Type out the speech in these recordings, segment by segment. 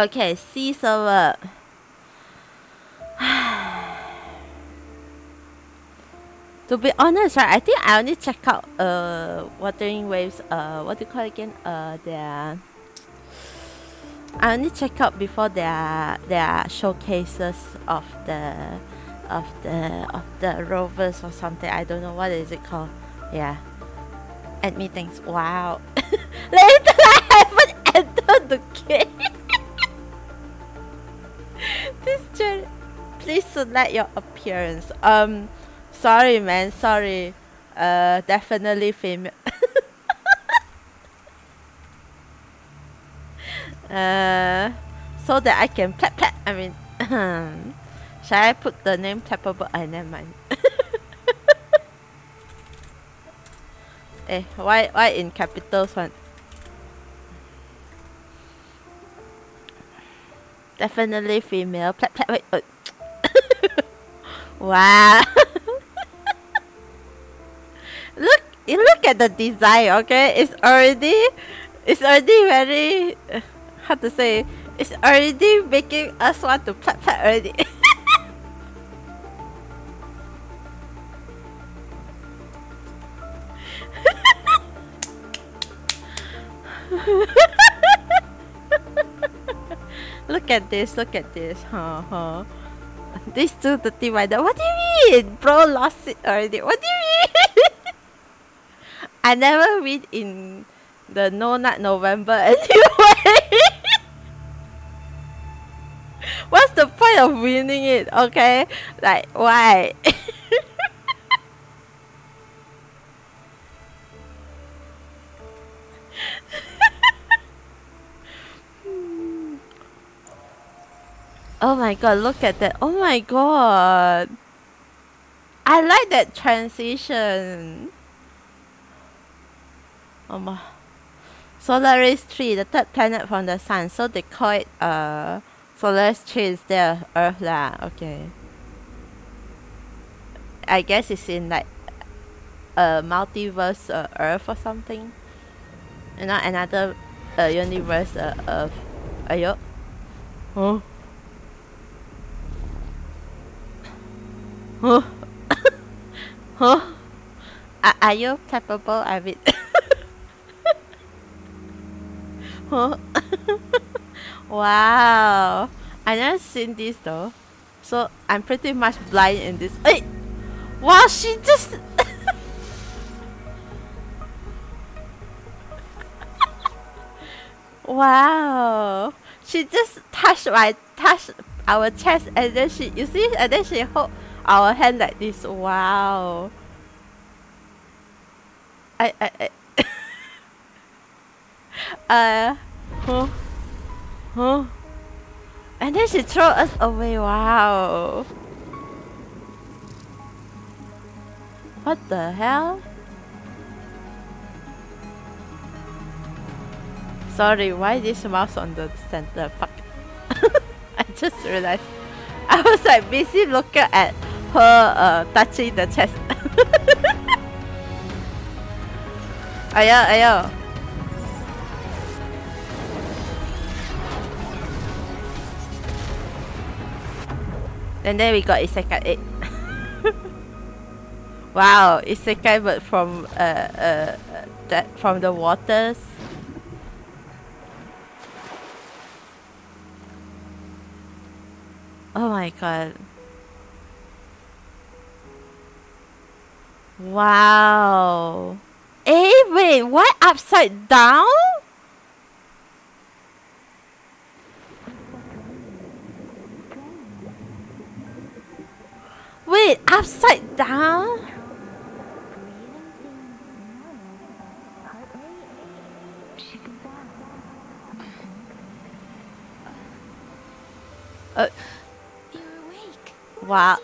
Okay, sea server. to be honest, right, I think I only check out uh Wuthering Waves uh what do you call it again? Uh their I only check out before their their showcases of the of the of the rovers or something. I don't know what is it called. Yeah. Admit things. Wow. Later I haven't entered the game. Gen please select your appearance. Um sorry man, sorry. Uh definitely female. uh so that I can plat plat I mean shall I put the name Clappable? I never mind. eh, why why in capitals one? Definitely female. Plat plat wait, wait. wow. look look at the design, okay? It's already it's already very uh, how to say it's already making us want to plat plat already. look at this, look at this. Huh, huh. These two dirty. What do you mean? Bro lost it already. What do you mean? I never read in the No Nut November anyway. What's the point of winning it? Okay, like why? Oh my god, look at that. Oh my god. I like that transition. Oh my. Solaris 3, the third planet from the sun. So they call it uh Solaris 3 is there Earth lah. Okay. I guess it's in like a multiverse uh, Earth or something. You know, another uh, universe uh, Earth. Ayo. Huh? Huh? huh? Are, are you capable of it? huh? wow. I never seen this though. So I'm pretty much blind in this. Hey! Wow, she just... wow. She just touched my, touched our chest and then she, you see, and then she hold our hand like this. Wow. I, I, I uh, huh, huh, and then she throw us away. Wow. What the hell? Sorry, why this mouse on the center? Fuck. I just realized. I was like busy looking at her uh, touching the chest. ayo, ayo. And then we got Isekai 8. wow, Isekai but from uh, uh, that from the waters. Oh my god. Wow. Eh, wait, what? Upside down? Wait, upside down? Uh, awake. wow.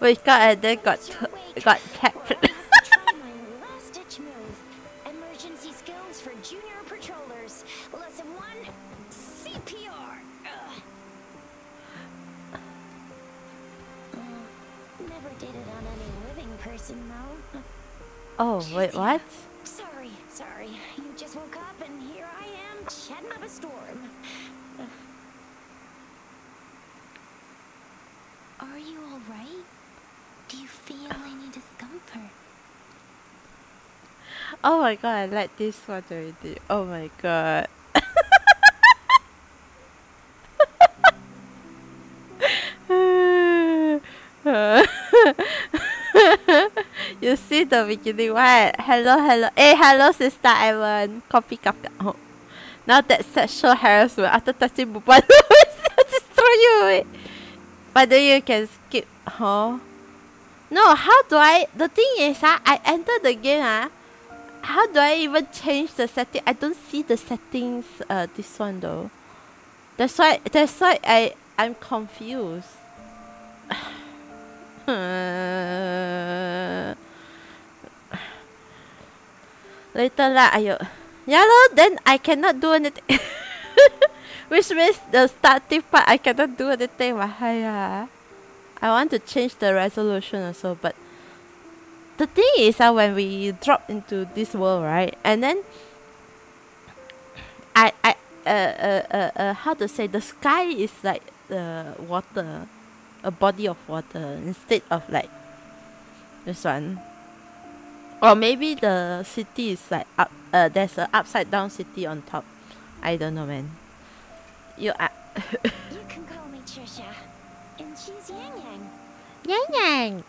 Who to we got and then got got kept. Try my last you alright? Do you feel any discomfort? Oh my god, I like this one already. Oh my god. you see the beginning what? Hello, hello. Hey, hello, sister Ivan. Copy, copy. Oh. Now that sexual harassment after touching will destroy you. Eh. But then you can skip. Huh? No, how do I? The thing is, uh, I enter the game. Uh, how do I even change the setting? I don't see the settings. Uh, this one though. That's why. That's why I I'm confused. Later lah, ayo. Yeah, lor, then I cannot do anything. Which means the starting part I cannot do anything. Mahaya. I want to change the resolution also, but the thing is that uh, when we drop into this world, right, and then I I uh, uh, uh, uh how to say the sky is like the water, a body of water instead of like this one. Or maybe the city is like up. Uh, there's a upside down city on top. I don't know, man. You are. you can call me Chixia, and she's Yang Yang. Yang Yang.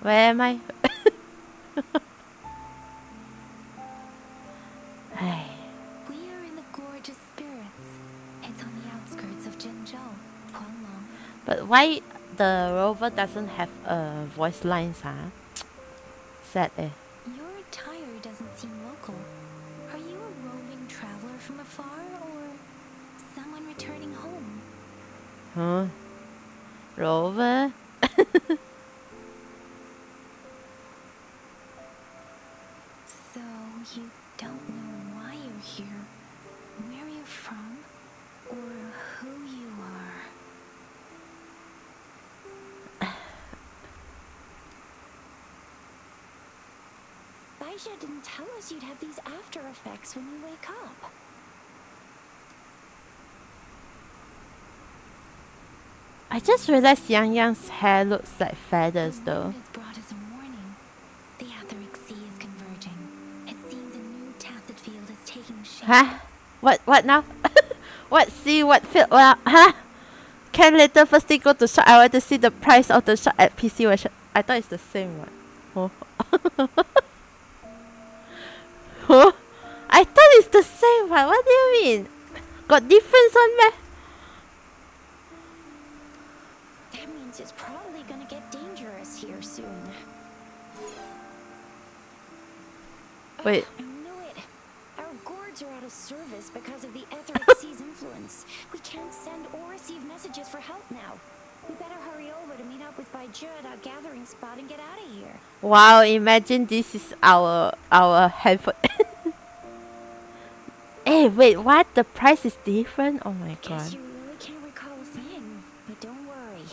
Where am I? hey. We are in the gorgeous spirits. It's on the outskirts of Jinzhou, Huanglong. But why the rover doesn't have a uh, voice lines, huh? Sad eh. Huh? Rover? so you don't know why you're here, where you're from, or who you are. Baizhi didn't tell us you'd have these after effects when you wake up. I just realized Yang Yang's hair looks like feathers though. Huh? What what now? what see what feel well huh? Can later first thing go to shop. I want to see the price of the shop at PC version. I thought it's the same one. Oh. oh. I thought it's the same one. What do you mean? Got difference on me? Means it's probably gonna get dangerous here soon. Wait. I knew it. Our gourds are out of service because of the Etheric Sea's influence. We can't send or receive messages for help now. We better hurry over to meet up with Baizhi at our gathering spot and get out of here. Wow, imagine this is our our headphone. hey, wait, what? The price is different? Oh my god. Guess you really can't recall a thing. But don't worry.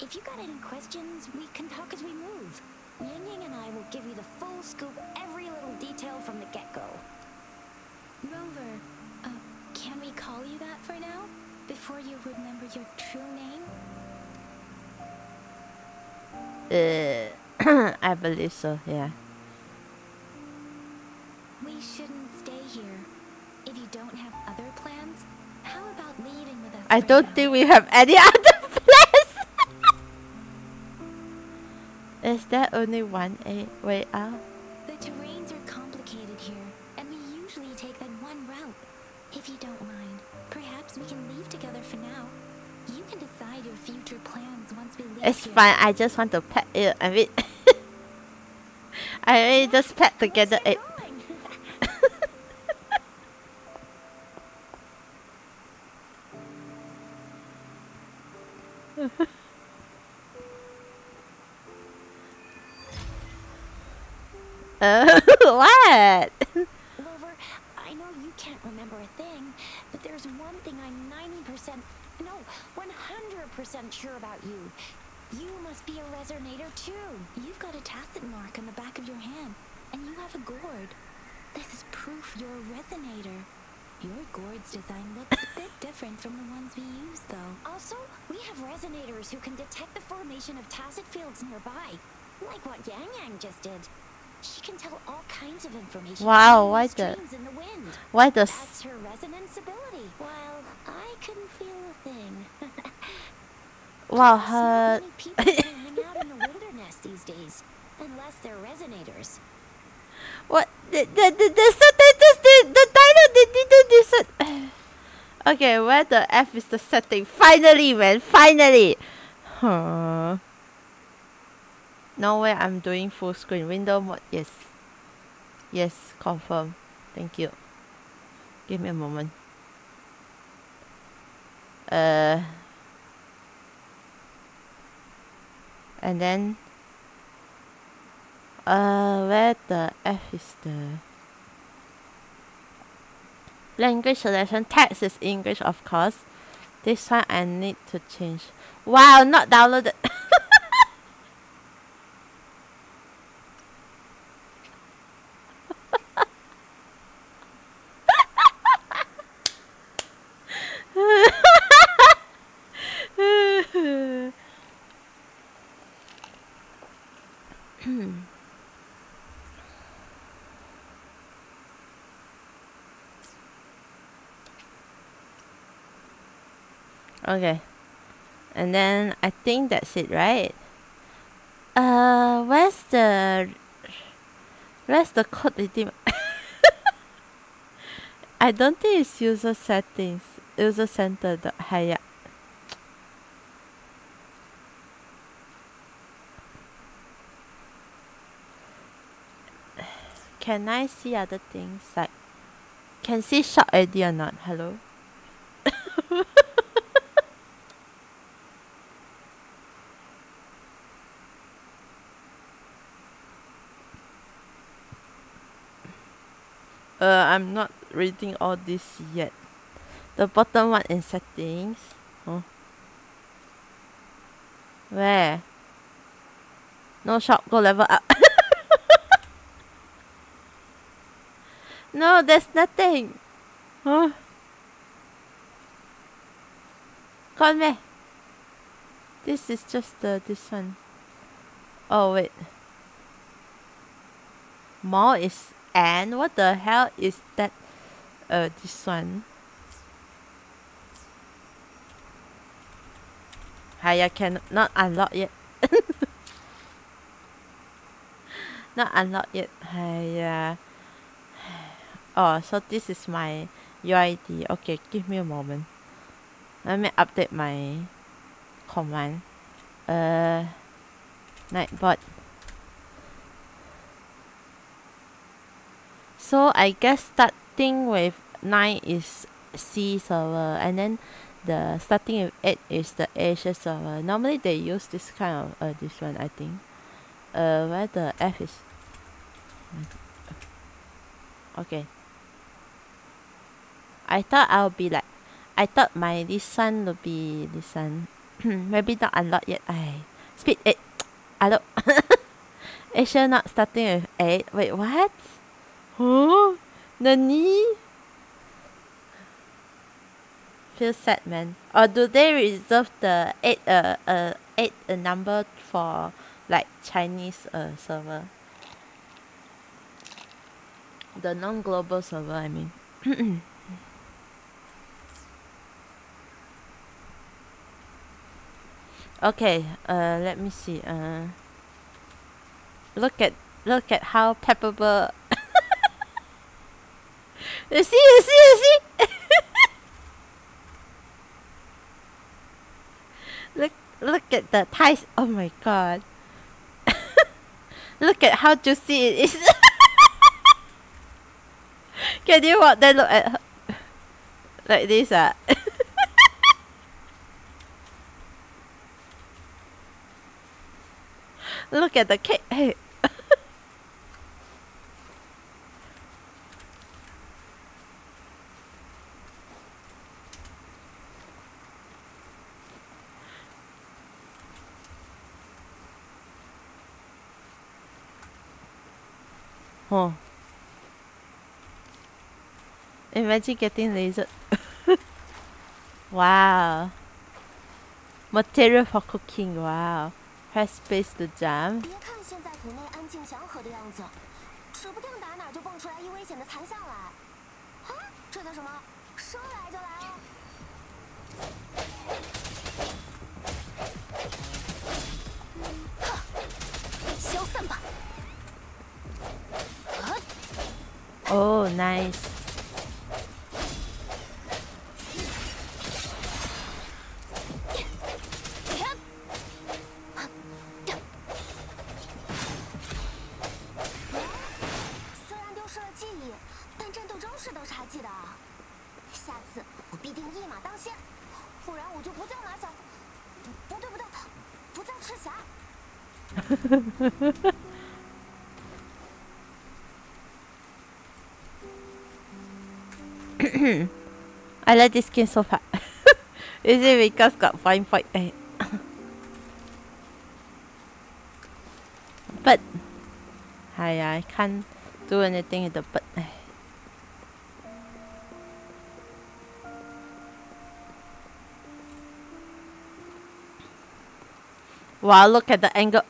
If you got any questions, we can talk as we move. Yang Yang and I will give you the full scoop, every little detail from the get-go. Rover, uh, can we call now? Before you remember your true name? Uh, I believe so, yeah. We shouldn't stay here. If you don't have other plans, how about leaving with us I don't now? think we have any other plans! Is there only one way out? The terrains are It's fine, I just want to pet it. I mean... I mean, just pet together it. Uh, what? Rover, I know you can't remember a thing, but there's one thing I'm 90%, no, 100% sure about you. You must be a resonator too. You've got a tacet mark on the back of your hand, and you have a gourd. This is proof you're a resonator. Your gourd's design looks a bit different from the ones we use, though. Also, we have resonators who can detect the formation of tacet fields nearby, like what Yang Yang just did. She can tell all kinds of information. Wow, why the the- streams in the wind. Why does That's her resonance ability. While I couldn't feel a thing. wow Plus, her many people can hang out in the wilderness these days, unless they're resonators. what the the the the the the title didn't listen. Okay, where the F is the setting? Finally, man, finally. Huh. No way I'm doing full screen. Window mode, yes. Yes, confirm. Thank you. Give me a moment. Uh and then uh where the F is the language selection text is English of course. This one I need to change. Wow, not downloaded. okay. And then I think that's it, right? Uh, where's the where's the code redeem? I don't think it's user settings, user center. Higher. Can I see other things like? Can see shop ID or not? Hello. Uh, I'm not reading all this yet. The bottom one in settings. Huh? Where? No shop, go level up. no, there's nothing. Huh? Con me. This is just the this one. Oh wait. Mall is and what the hell is that? Uh, this one. Hi, I can not unlock yet. not unlock yet. Hi, Oh, so this is my UID. Okay, give me a moment. Let me update my command. Uh, Nightbot. So I guess starting with nine is C server, and then the starting with eight is the Asia server. Normally they use this kind of uh this one I think. Uh, where the F is. Okay. I thought I'll be like, I thought my this one will be this one. Maybe not unlocked yet. I speed eight. Hello. Asia not starting with eight. Wait, what? Huh? Nani? Feel sad, man. Or do they reserve the eight uh uh eight a number for like Chinese uh server? The non-global server, I mean. okay, uh, let me see. Uh, look at look at how Pepperberg you see, you see, you see. look, look at the thighs. Oh my god. look at how juicy it is. Can you what then look at her? like this ah? look at the cake. Hey. Huh. Imagine getting lasered. wow. Material for cooking. Wow. Has space to jump. 别看现在土内安静祥和的样子，指不定打哪就蹦出来一危险的残像来。啊，这叫什么？说来就来哦！消散吧！ Oh, nice. I like this skin so far. Is it because got fine fight? but I I can't do anything with the butt. Wow, look at the angle.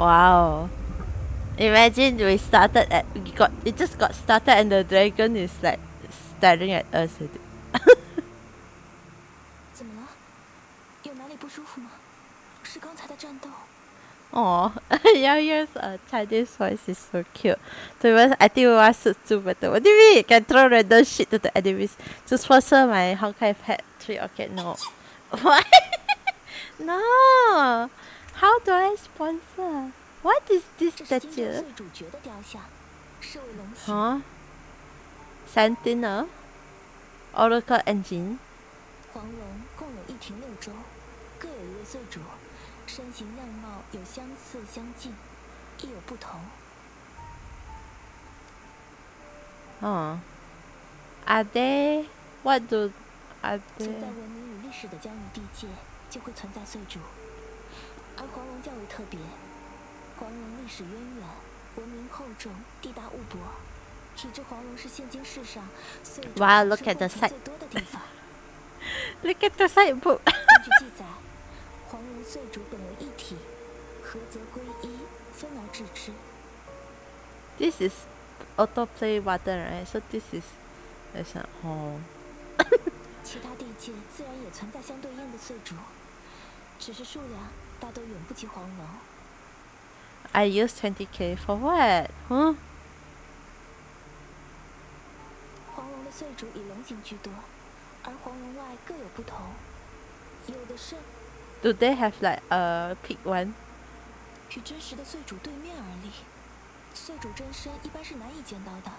Wow. Imagine we started at we got it just got started and the dragon is like staring at us. 怎么了？有哪里不舒服吗？是刚才的战斗。 Oh, Yaoya's uh, Chinese voice is so cute. To be honest, I think we are suits too better. What do you mean? You can throw random shit to the enemies. To sponsor my Honkai Pet 3 Okay, no. What? no! How do I sponsor? What is this 这是金州 statue? 岁主角的雕像，是位龙形。Huh? Sentinel? Oracle Engine? 黄龙共有一庭六州，各有一位岁主，身形样貌有相似相近，亦有不同。Oh. Are they? What do? Are they? 在文明与历史的疆域地界，就会存在岁主。而黄龙较为特别，黄龙历史渊源，文明厚重，地大物博，以致黄龙是现今世上岁主 Wow, 是 look at the side. 最多的地方。Look at the book. 根据记载，黄龙岁主本为一体，合则归一，分而治之。this is autoplay button, right? So this is. Not. Oh. 其他地界自然也存在相对应的碎竹，只是数量大都远不及黄龙。I use 20k for what? Huh? 黄龙的岁主以龙形居多，而黄龙外各有不同，有的甚 Do they have like a pick one? 与真实的岁主对面而立。岁主真身一般是难以见到的，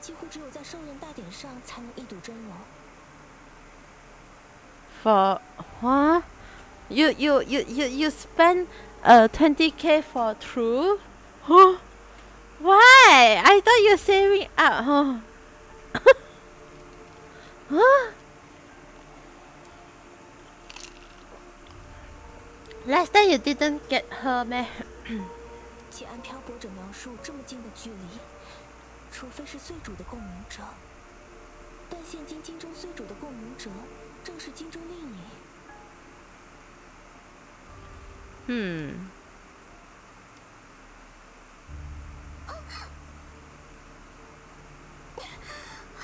几乎只有在兽人大典上才能一睹真容。 For huh? You you you you you spend uh 20k for true? Huh? Why? I thought you're saving up. Huh? huh? Last time you didn't get her, man. 且按漂泊者描述这么近的距离，除非是岁主的共鸣者，但现今金中岁主的共鸣者正是金中令尹。 嗯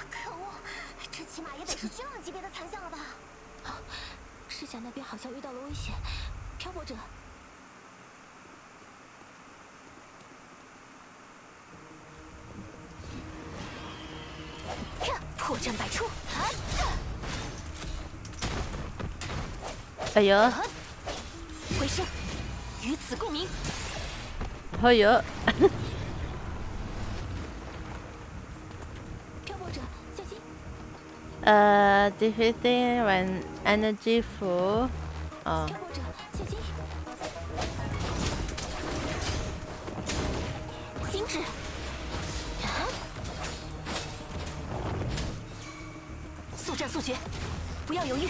可恶，这起码也得是君王级别的残像了吧？啊，视线那边好像遇到了危险，漂泊者。破绽百出，哎呦，回声，与此共鸣。哎呀！呃、uh,，defeating when energy full，啊、oh.。停止。速战速决，不要犹豫。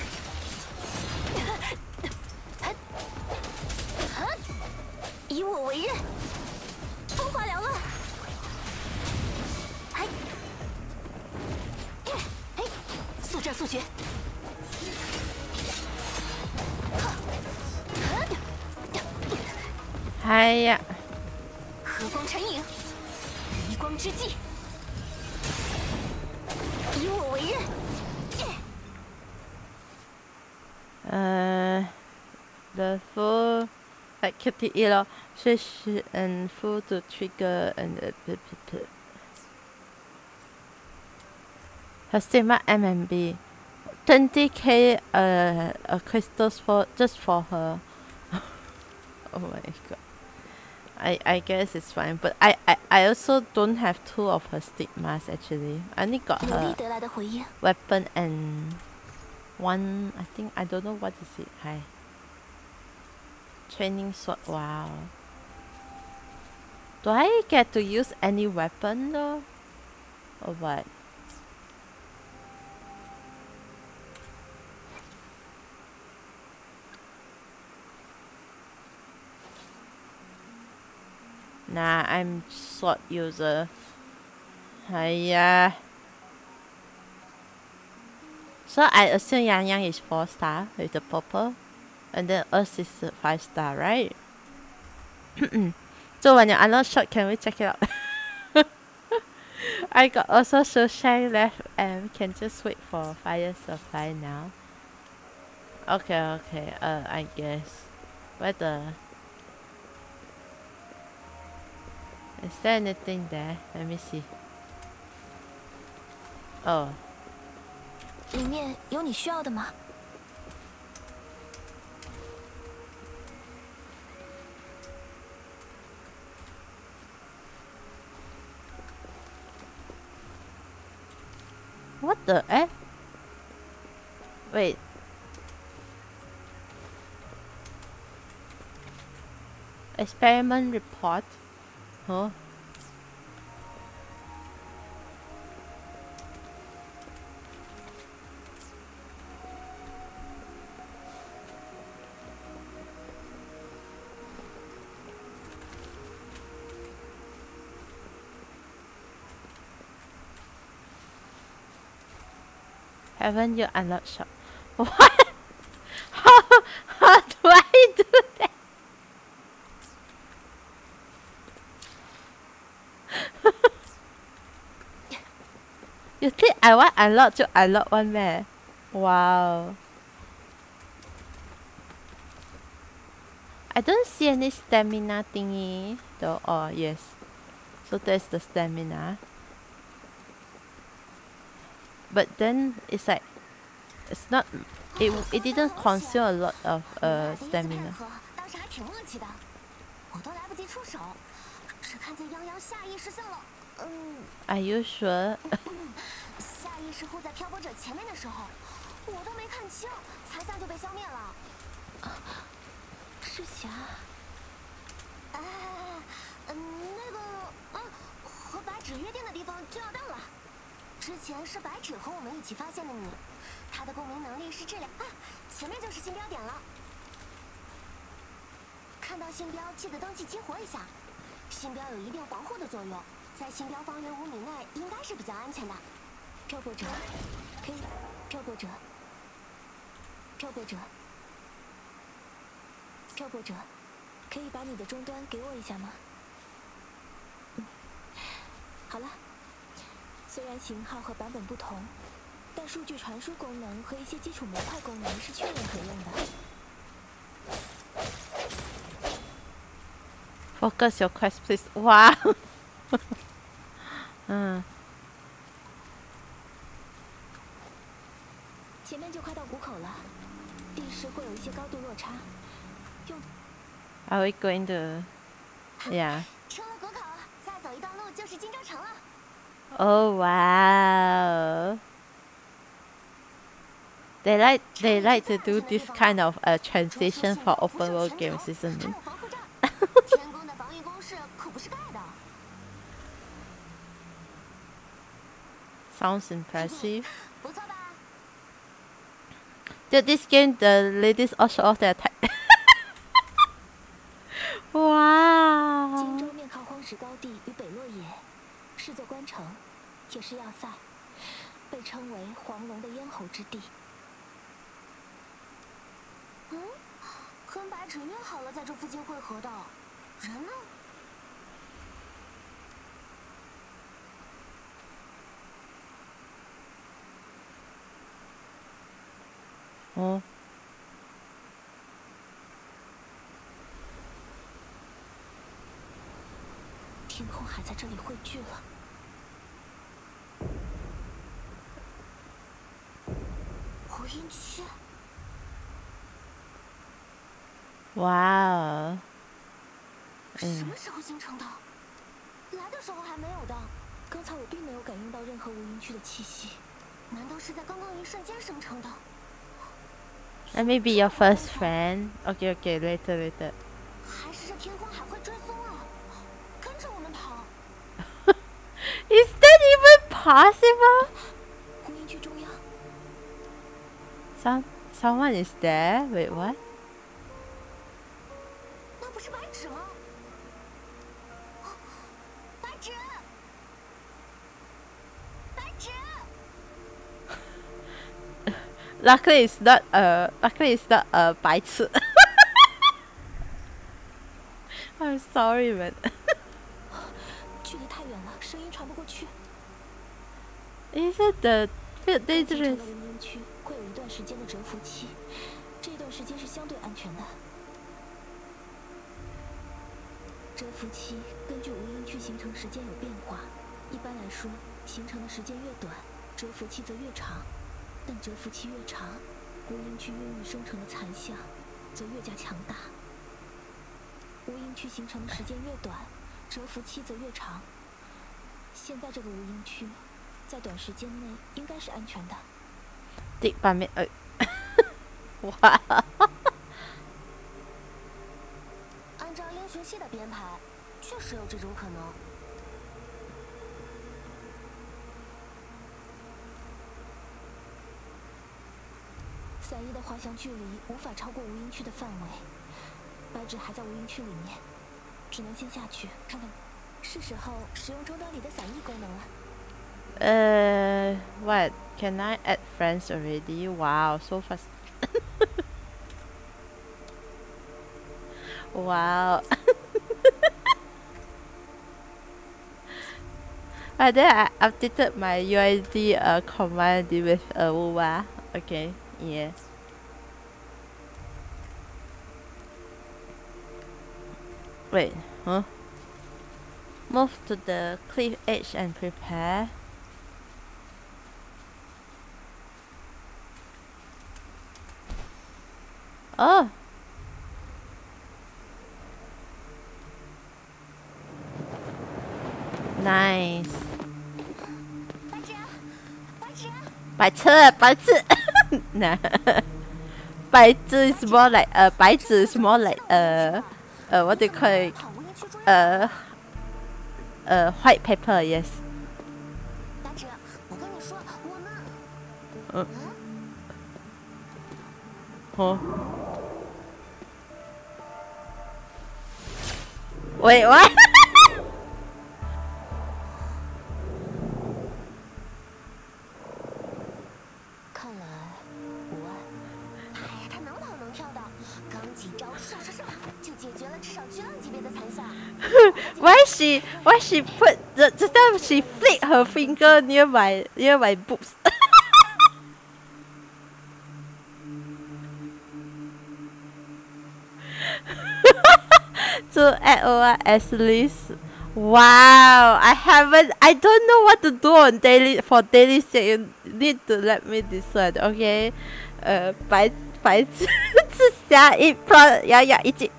以我为刃，风华缭乱。哎，哎，速战速决。哎呀，和光沉影，移光之际，以我为刃。呃，the full activity 咯 fish and full to trigger and uh, blah, blah. Her stigma MMB. 20k uh, a crystals for just for her. oh my god. I I guess it's fine, but I, I I also don't have two of her stigmas actually. I only got her weapon and one. I think I don't know what is it. Hi. Training sword. Wow. Do I get to use any weapon though? Or what? Nah, I'm sword user. Hiya. So I assume Yang Yang is four star with the purple, and then us is uh, five star, right? so when you unlock shot, can we check it out? I got also shine left, and we can just wait for fire supply now. Okay, okay. Uh, I guess. Where the? Is there anything there? Let me see. Oh. 里面有你需要的吗？ What the eh? Wait. Experiment report? Huh? Haven't you unlocked shop? What? How, how do I do that? you think I want unlock to unlock one meh? Wow. I don't see any stamina thingy though. Oh yes. So there's the stamina But then it's like it's not it it didn't consume a lot of 我 uh 俩第一次配 stamina. 合，当时还挺默契的，我都来不及出手，只看见泱泱下意识向了，嗯， Are you sure? 下意识护在漂泊者前面的时候，我都没看清，残像就被消灭了。是霞。哎，嗯，那个，啊，和白纸约定的地方就要到了。 之前是白纸和我们一起发现的你，他的共鸣能力是质量。啊，前面就是新标点了。看到新标，记得登记激活一下。新标有一定防护的作用，在新标方圆五米内应该是比较安全的。漂泊者，可以，漂泊者，漂泊者，漂泊者，可以把你的终端给我一下吗？嗯好了，虽然型号和版本不同，但数据传输功能和一些基础模块功能是确认可用的。Focus your quest, please. Wow. 嗯，前面就快到谷口了，地势会有一些高度落差。用 Are we going to? Yeah. 出了谷口，再走一段路就是金州城了。Oh wow. They like they like to do this kind of a uh, transition for open world games, isn't it? Sounds impressive. Dude, this game, the ladies also off their attack. wow. 是座关城，也是要塞，被称为黄龙的咽喉之地。嗯，跟白芷约好了在这附近汇合的，人呢？嗯，天空还在这里汇聚了。无音区，哇哦，什么时候形成的？来的时候还没有的。刚才我并没有感应到任何无音区的气息，难道是在刚刚一瞬间生成的？Let me be your first friend. Okay, okay, later, later. 还是这天空还会追踪啊？跟着我们跑。Is that even possible? Some someone is there. Wait, what? 那不是白纸吗？白纸，白纸。 Luckily, it's not uh. Luckily, it's not uh. 白痴. I'm sorry, man. 距离太远了，声音传不过去。 Is it the field 刚形成 dangerous? 时间的蛰伏期，这段时间是相对安全的。蛰伏期根据无音区形成时间有变化，一般来说，形成的时间越短，蛰伏期则越长。但蛰伏期越长，无音区孕育生成的残像则越加强大。无音区形成的时间越短，蛰伏期则越长。现在这个无音区，在短时间内应该是安全的。Take by me. Uh, wow. 按照英雄系的编排，确实有这种可能。散翼的滑翔距离无法超过无音区的范围，白纸还在无音区里面，只能先下去看看。是时候使用终端里的散翼功能了。Uh, what? Can I add friends already? Wow, so fast. wow. I then I updated my UID uh, command with uh, WUWA. Okay, yeah. Wait, huh? Move to the cliff edge and prepare. Oh. Nice. 白纸，白纸，白痴，白痴。nah. 白痴 is more like uh, 白纸 is more like uh, uh, what do you call it? 跑无音区中央。 Uh, uh, white pepper. Yes. 白纸，我跟你说，我们。嗯嗯 Oh. Wait, what? 看来无碍。哎呀，他能跑能跳的，刚几招唰唰唰就解决了至少巨浪级别的残像。why she why she put the just time she flick her finger near my near my boobs. to add over as list. Wow, I haven't. I don't know what to do on daily for daily set. You need to let me this one, okay? Uh, 白白痴是下一 pro 呀呀一起，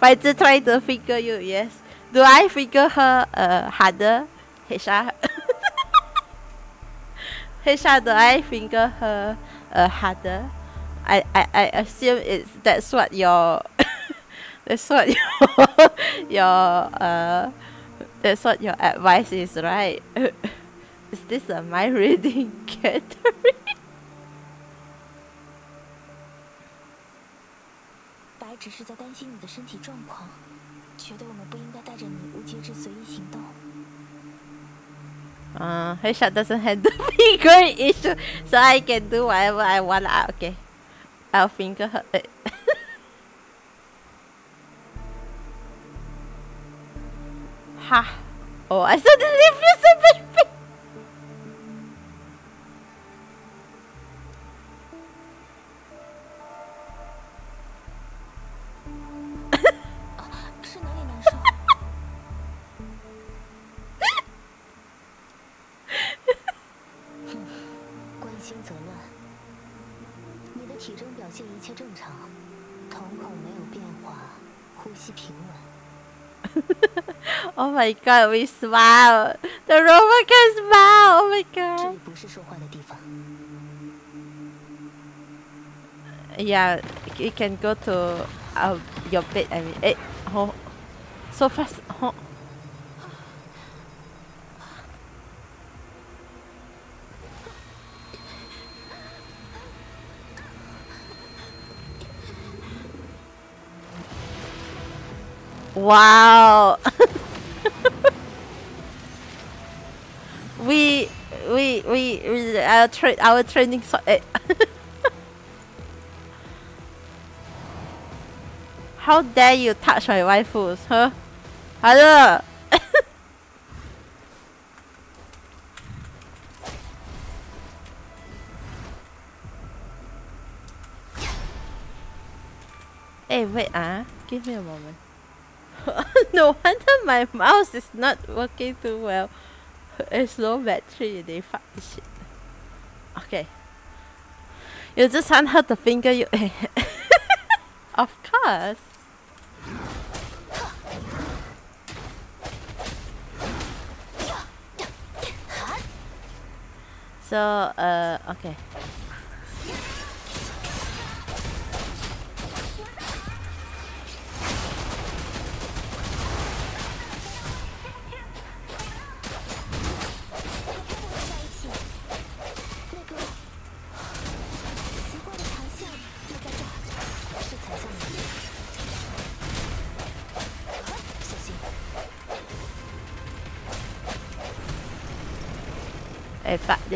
白痴 trying to figure you. Yes. Do I figure her uh harder? Hesha. Hesha, do I figure her uh harder? I, I, I assume it's that's what your That's what your your uh, that's what your advice is, right? is this a mind reading gathering? Uh, Headshot doesn't have handle finger issue, so I can do whatever I want. Uh, okay, I'll finger her. 哈，哦，啊，是哪里难受？关心则乱。你的体征表现一切正常，瞳孔没有变化，呼吸平稳。oh my god, we smile. The robot can smile. Oh my god. Yeah, it can go to uh, your bed. I mean, eh, oh, so fast. Oh. Wow. we we we, we our, tra- our training so eh. How dare you touch my waifus, huh? Hello. hey, wait, ah, give me a moment. no wonder my mouse is not working too well. It's low battery. They fuck this shit. Okay. You just want her to finger you. of course. So, uh, okay.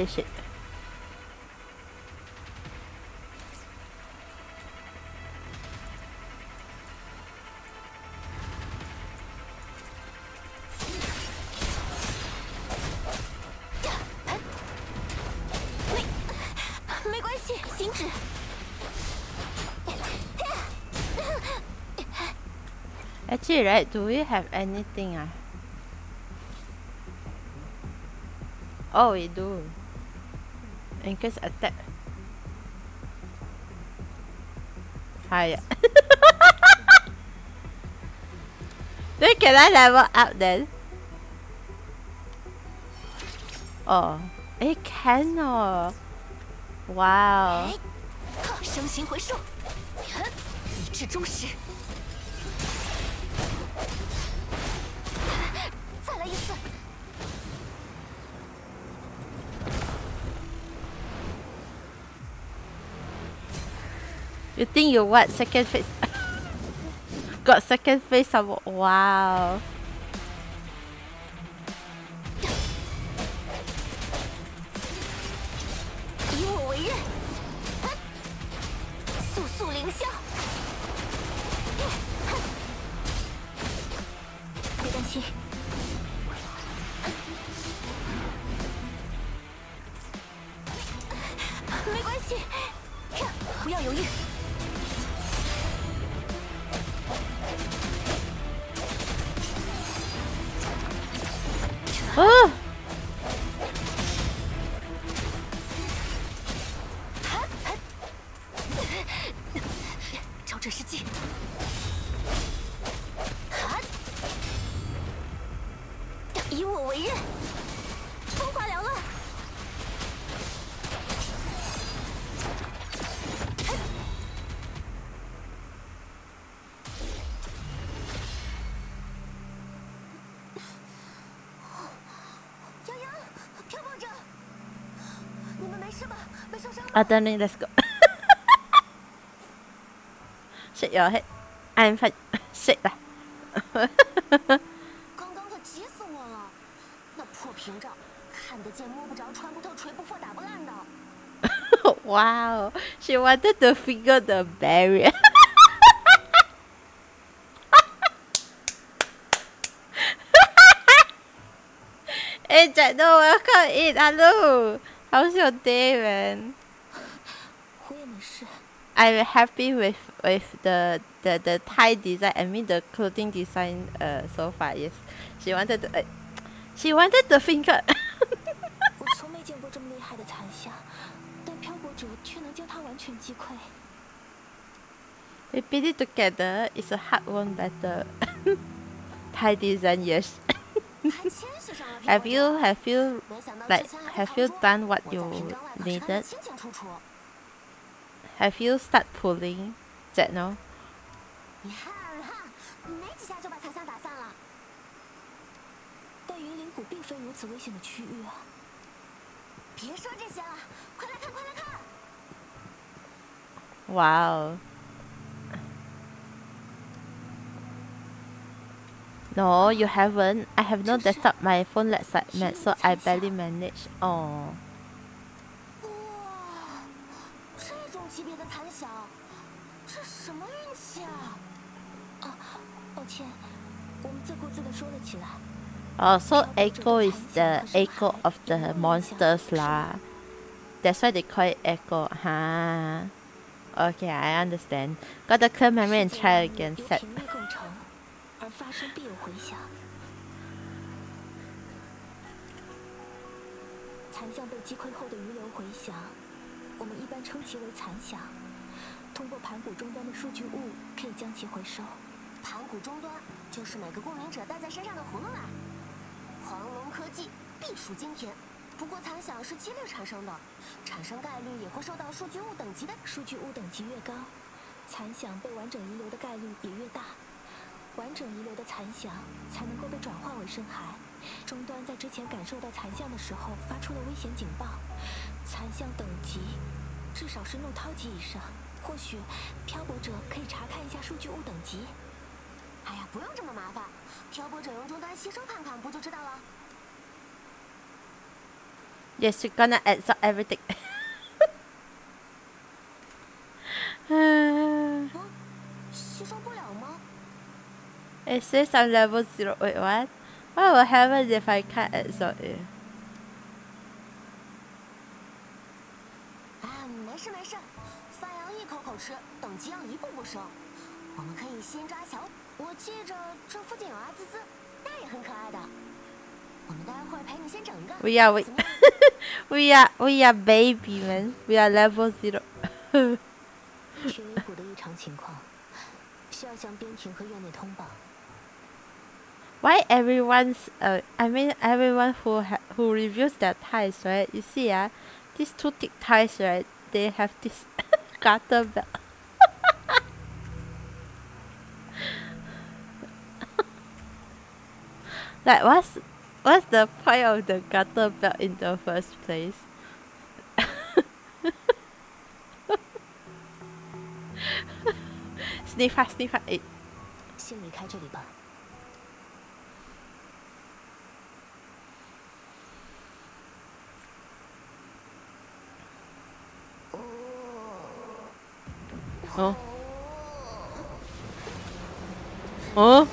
This shit. Actually, right, do we have anything? Ah? Oh, we do In case attack. Hi. then can I level up then? Oh, it can oh. Wow. 生形回数，以至终始。 You think you what? Second face? Got second phase of wow. 没受伤吧？ Ah, turning, let's go. Shake your head. I'm fine. Shake lah. 刚刚可急死我了，那破屏障，看得见摸不着，穿不透，锤不破，打不烂的。 wow, she wanted to figure the barrier. hey Jack, no, welcome in. Hello. How's your day, man? 我也没事。 I'm happy with with the the the tie design. I mean the clothing design. Uh, so far, yes. She wanted to. Uh, she wanted the finger. 我从没见过这么厉害的残像，但漂泊者却能将它完全击溃。 we beat it together. It's a hard won battle. tie design, yes. 还谦虚上了。 Have you have you 没想到 like 之前还 have 在 you 藏 done 拙 what 我 you 在屏障外可是看得 needed? have you start pulling that now? Wow. No, you haven't. I have no desktop. My phone lags like so I barely manage. Oh. 什么运气啊！啊，抱歉，我们自顾自的说了起来。Oh, so Echo is the echo of the monsters lah. That's why they call it Echo. Huh. Okay, I understand. Got the clear memory and 世界 try again. 由 Set. 频率构成，而发生必有回响。残像被击溃后的余留回响，我们一般称其为残响。通过盘古终端的数据物，可以将其回收。盘古终端就是每个共鸣者带在身上的葫芦啦。黄龙科技必属今天，不过残响是几率产生的，产生概率也会受到数据物等级的。数据物等级越高，残响被完整遗留的概率也越大。完整遗留的残响才能够被转化为深海。终端在之前感受到残像的时候发出了危险警报，残像等级至少是怒涛级以上。或许漂泊者可以查看一下数据物等级。哎呀，不用这么麻烦，漂泊者用终端吸收看看，不就知道了？Yes, you're gonna everything. 嗯，吸收不了吗？it says I'm level zero. Wait, what? What will happen if I can't absorb it? 要一口口吃，等级要一步步升。我们可以先抓小，我记着这附近有阿兹兹，那也很可爱的。我们待会儿陪你先整一个。 We are we, 怎么样？ we are we are baby man. We are level zero. 群灵谷的异常情况，需要向边庭和院内通报。 Why everyone's uh I mean everyone who ha- who reviews their ties right? You see ah, these two thick ties right? They have this garter belt. like what's what's the point of the garter belt in the first place? sniff ah, sniff ah. Eh, 先离开这里吧。 Oh. Oh.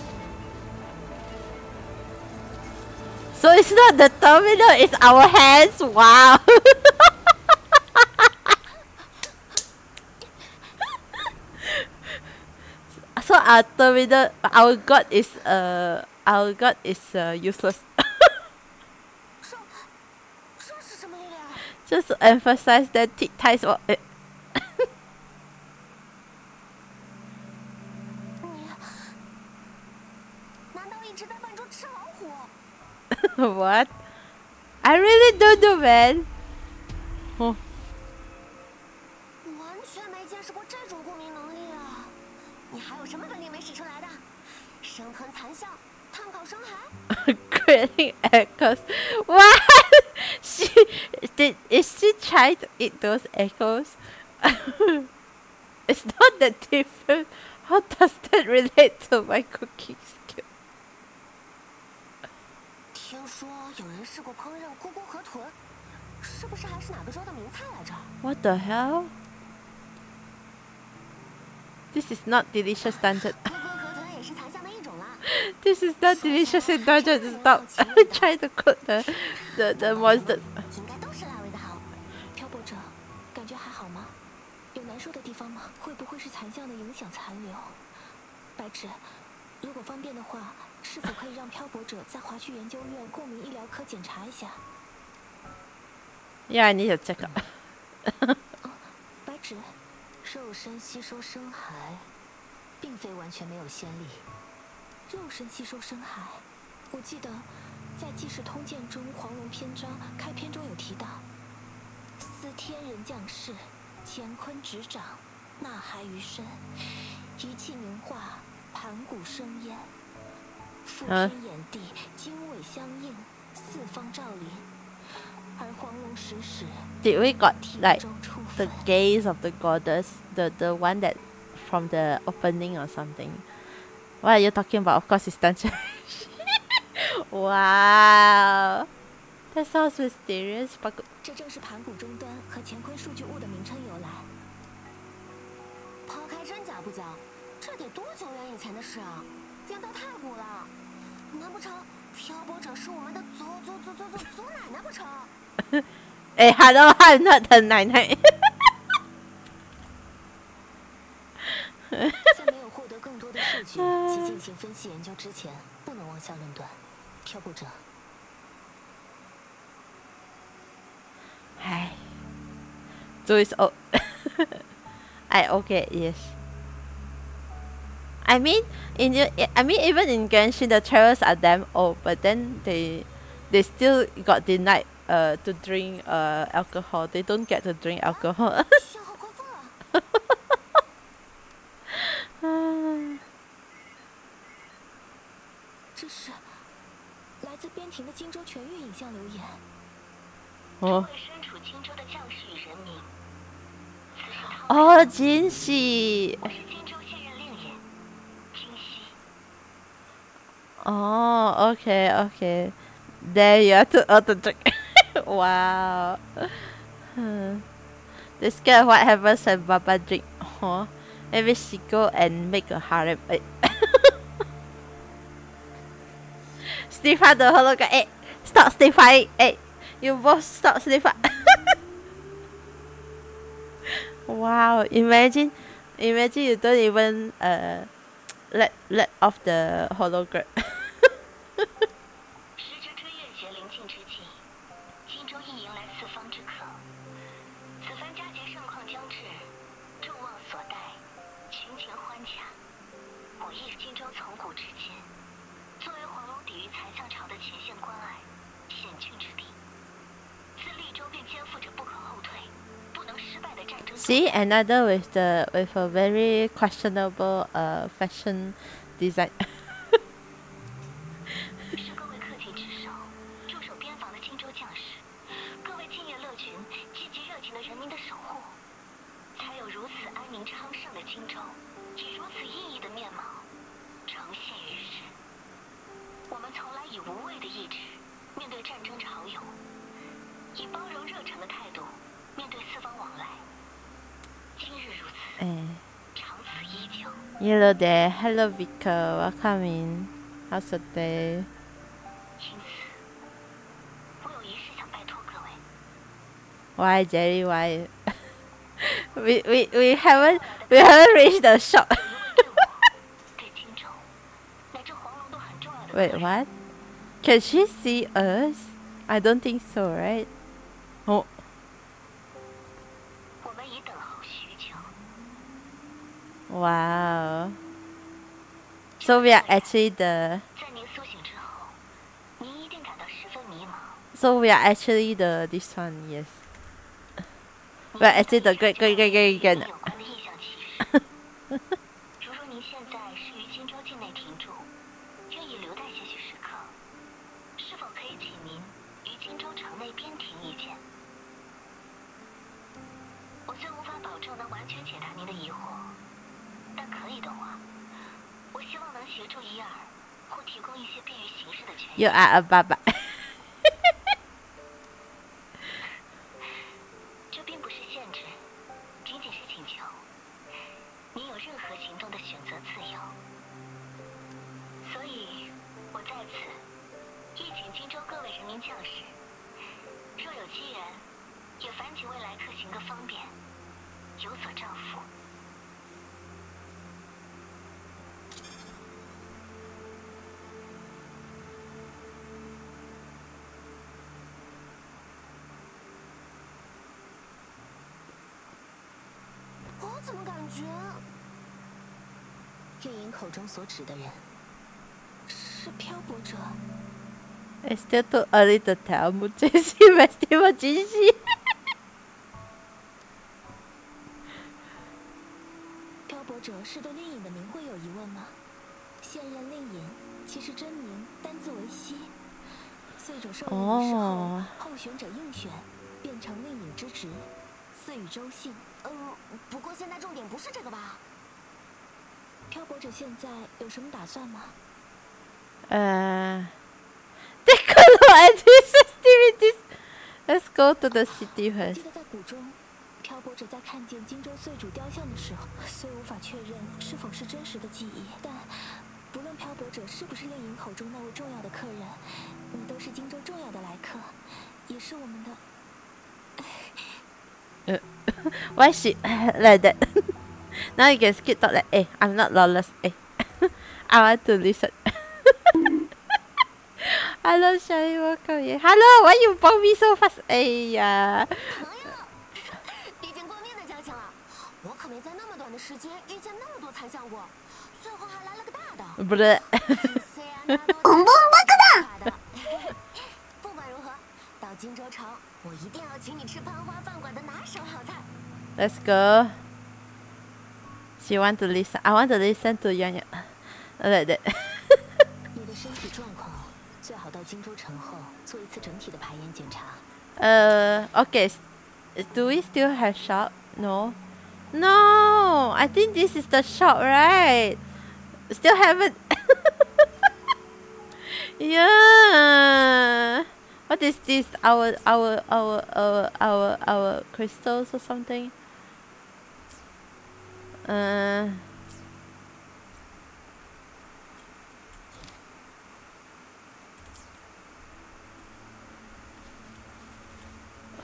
So it's not the terminal, it's our hands? Wow! so our terminal, our god is, uh, our god is uh, useless. Just to emphasize that tick ties what? I really don't do well. Oh. Creating echoes. What? she did? Is she trying to eat those echoes? it's not that different. How does that relate to my cookies? 有人试过烹饪咕咕河豚，是不是还是哪个州的名菜来着？What the hell? This is not delicious 豚也是 not delicious in dungeon. Stop trying to cook the the the monsters. 应该都是辣味的好。漂泊者，感觉还好吗？有难受的地方吗？会不会是残像的影响残留？白纸，如果方便的话，是否可以让漂泊者在华区研究院过敏医疗科检查一下？Yeah, I need to check out. 白纸，肉身吸收深海，并非完全没有先例。肉身吸收深海，我记得在《纪事通鉴》中黄龙篇章开篇中有提到：司天人降世，乾坤执掌，纳骸于身，一气凝化，盘古生烟，覆啊天掩地，经纬相应，四方照临。而黄龙使使，Did we got like the。gaze of the goddess, the the one that from the opening or something? What are you talking about? Of course, it's dungeon. wow, that sounds mysterious. But 这正是盘古终端和乾坤数据物的名称由来。抛开真假不讲，这得多久远以前的事啊？远到太古了。难不成漂泊者是我们的祖祖祖祖祖祖奶奶不成？hey, hello, I'm not the nine nine. 在没有获得更多的数据及进行分析研究之前，不能妄下论断。漂泊者，Hi. So it's oh, I okay yes. I mean in I mean even in Genshin the travels are damn old but then they they still got denied uh to drink uh alcohol. They don't get to drink alcohol. Oh. oh. Oh, Jinxi. Oh okay okay. There you have to auto drink. wow. Hmm. They scared what happens when Baba drink. Oh, maybe she go and make a harem. Eh. Stefan the hologram. Hey, stop Stefan. Hey, you both stop Stefan. wow, imagine, imagine you don't even uh let let off the hologram. 时值追月节临近之际，荆州亦迎来四方之客。此番佳节盛况将至，众望所待，群情欢洽。我亦荆州从古至今，作为黄龙抵御残象潮的前线关隘、险峻之地，自立州便肩负着不可后退、不能失败的战争重 See another with the with a very questionable uh fashion design. Hello there, hello Vika, welcome in. How's your day? 因此，我有一事想拜托各位。 Why Jerry? Why? we we we haven't we haven't reached the shop. 对荆州乃至黄龙都很重要的 Wait, 客人 what? Can she see us? I don't think so, right? Oh, Wow. So we are actually the. So we are actually the this one, yes. We are actually the great great great great again. 协助伊尔，或提供一些便于行事的权利。口中所指的人，是漂泊者。È stato arrestato, ci si vestiva così. 在有什么打算吗？Uh, Decolo and his activities. Let's go to the city 记.得在谷中，漂泊者在看见荆州岁主雕像的时候，虽无法确认是否是真实的记忆，但不论漂泊者是不是令尹口中那位重要的客人，你都是荆州重要的来客，也是我们的。Why she like that? now you can skip talk like, hey, I'm not lawless. Hey, I want to listen. Hello, Shelly, welcome here. Hello, why you bump me so fast? Hey, yeah. 时间遇见那么多残像过，最后还来了个大的。不对。恐怖不可怕。不管如何，到荆州城，我一定要请你吃攀花饭馆的拿手好菜。Let's go. She want to listen. I want to listen to Yang Yang. Like that. 你的身体状况最好到荆州城后做一次整体的排验检查。 Uh, okay. s- Do we still have shop? No. No, I think this is the shop, right? Still haven't. yeah. What is this? Our, our, our, our, our, our crystals or something? Uh.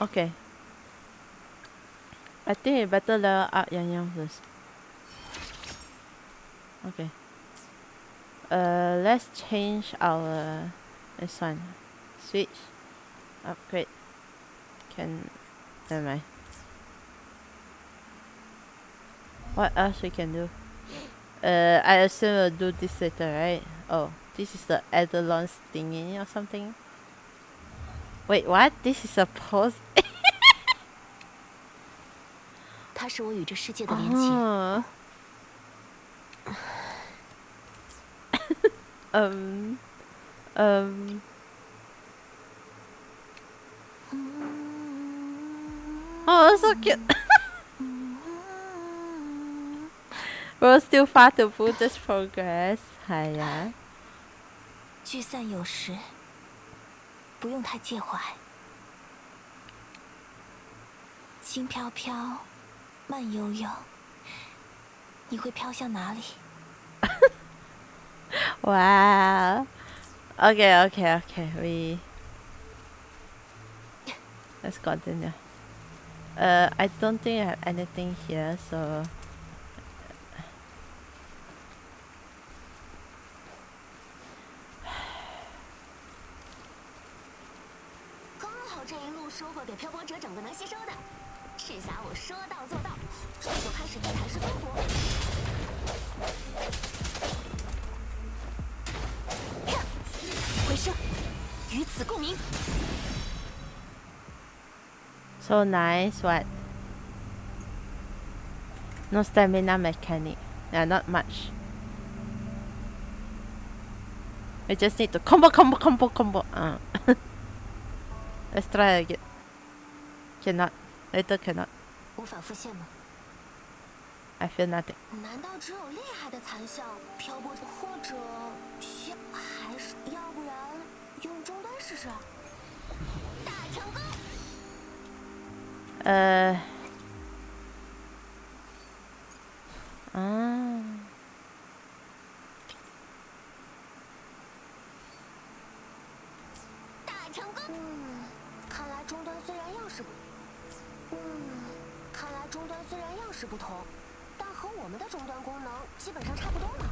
Okay. I think we better level up Yang Yang first. Okay. Uh, let's change our this one. Switch. Upgrade. Can never mind. What else we can do? Uh, I assume we'll do this later, right? Oh, this is the Edelon's thingy or something. Wait, what? This is a pose? 它是我与这世界的连接。 Oh. um. Um. Oh, so cute. We're still far to pull this progress. Hiya. 聚散有时， 不用太介怀。轻飘飘，慢悠悠，你会飘向哪里？哇，OK OK OK，We let's continue. Uh, I don't think I have anything here, so 刚好说过给漂泊者整个能吸收的，赤霞我说到做到，这就开始地毯式搜捕。回声，与此共鸣。so nice. What? No stamina mechanic. Yeah, not much. We just need to combo, combo, combo, combo. Uh. Let's try again. Cannot. Later cannot. 无法复现吗？I feel nothing. 难道只有厉害的残像漂泊，或者像还是要不然用终端试试？大成功！Uh. Ah. 嗯，看来终端虽然样式不，嗯，看来终端虽然样式不同，但和我们的终端功能基本上差不多呢。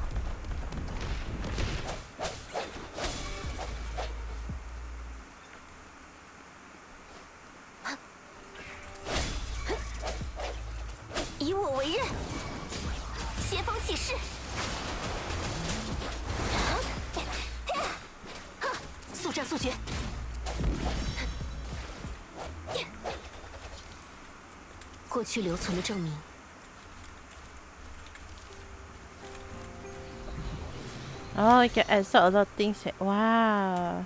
过去留存的证明。 Oh, you can add a lot of things. here. Wow.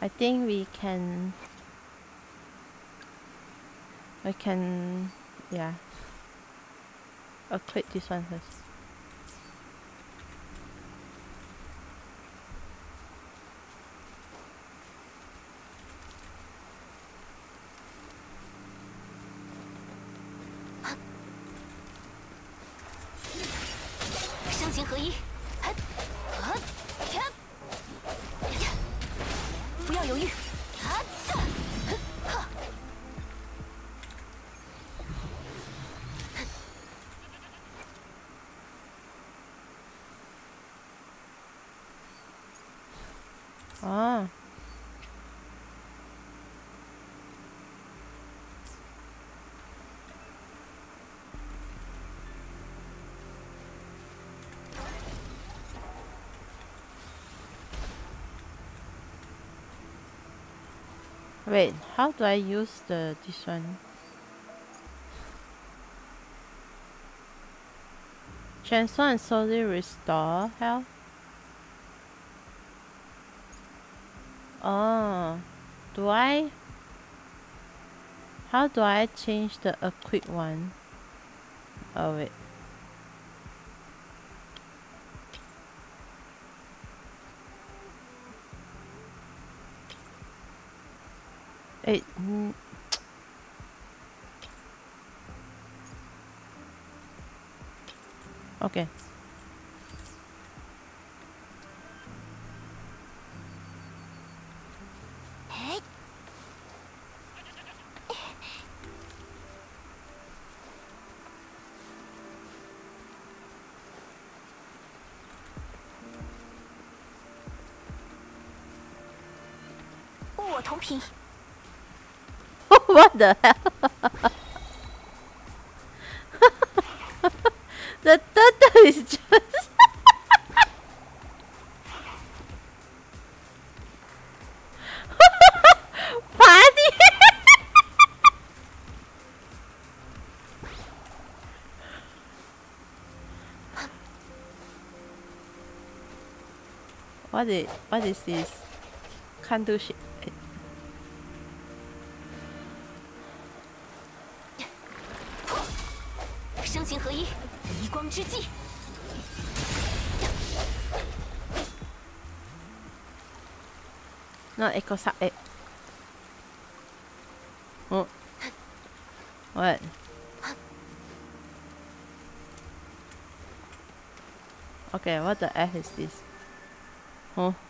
I think we can. We can. Yeah. Equip this one first. Wait, how do I use the this one? Transform and slowly restore health. Oh, do I? How do I change the equip one? Oh wait. Okay. What the hell? the turtle is just. Funny. what is what is this? Can't do shit. Eh. Oh. What? Okay, what the F is this? Huh? –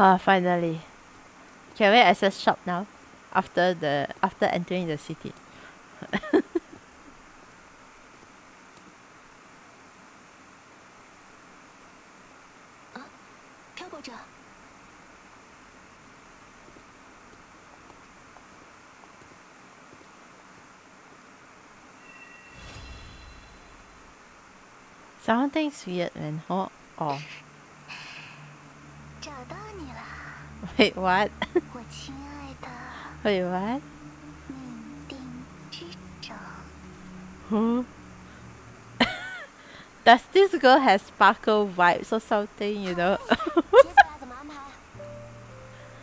Ah, finally. Can we access shop now? After the after entering the city. Someone thinks weird man, huh? Oh. Wait, what? 我亲爱的 Wait, what? 命定之手。Huh? Does this girl have sparkle vibes or something, you know? 接下来怎么安排？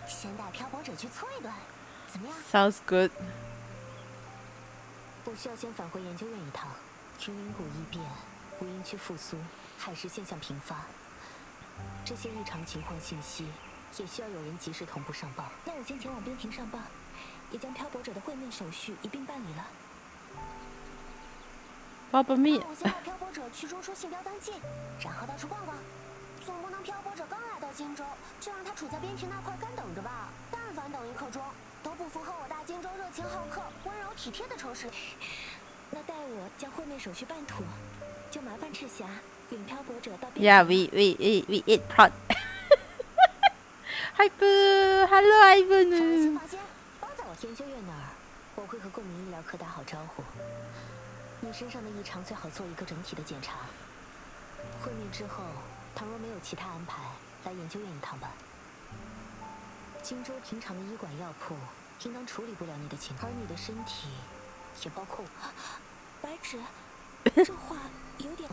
先带漂泊者去搓一顿，怎么样？Sounds good. 我需要先返回研究院一趟，云灵谷异变，无垠区复苏，海蚀现象频发，这些异常情况信息也需要有人及时同步上报。那我先前往边庭上报，也将漂泊者的会面手续一并办理了。Follow me. 那我先带漂泊者去中出信标登记，然后到处逛逛。总不能漂泊者刚来到荆州，就让他处在边庭那块干等着吧？但凡等一刻钟，都不符合我大荆州热情好客、温柔体贴的城市。那待我将会面手续办妥，就麻烦赤霞领漂泊者到边 Yeah, 庭 we we we, we eat prod. Hi Boo, hello 放 Ivan. 心放心，包在我研究院那儿，我会和共鸣医疗科打好招呼。你身上的异常最好做一个整体的检查。会面之后，倘若没有其他安排，来研究院一趟吧。荆州平常的医馆药铺应当处理不了你的情况，而你的身体也包括我。白芷，这话有点……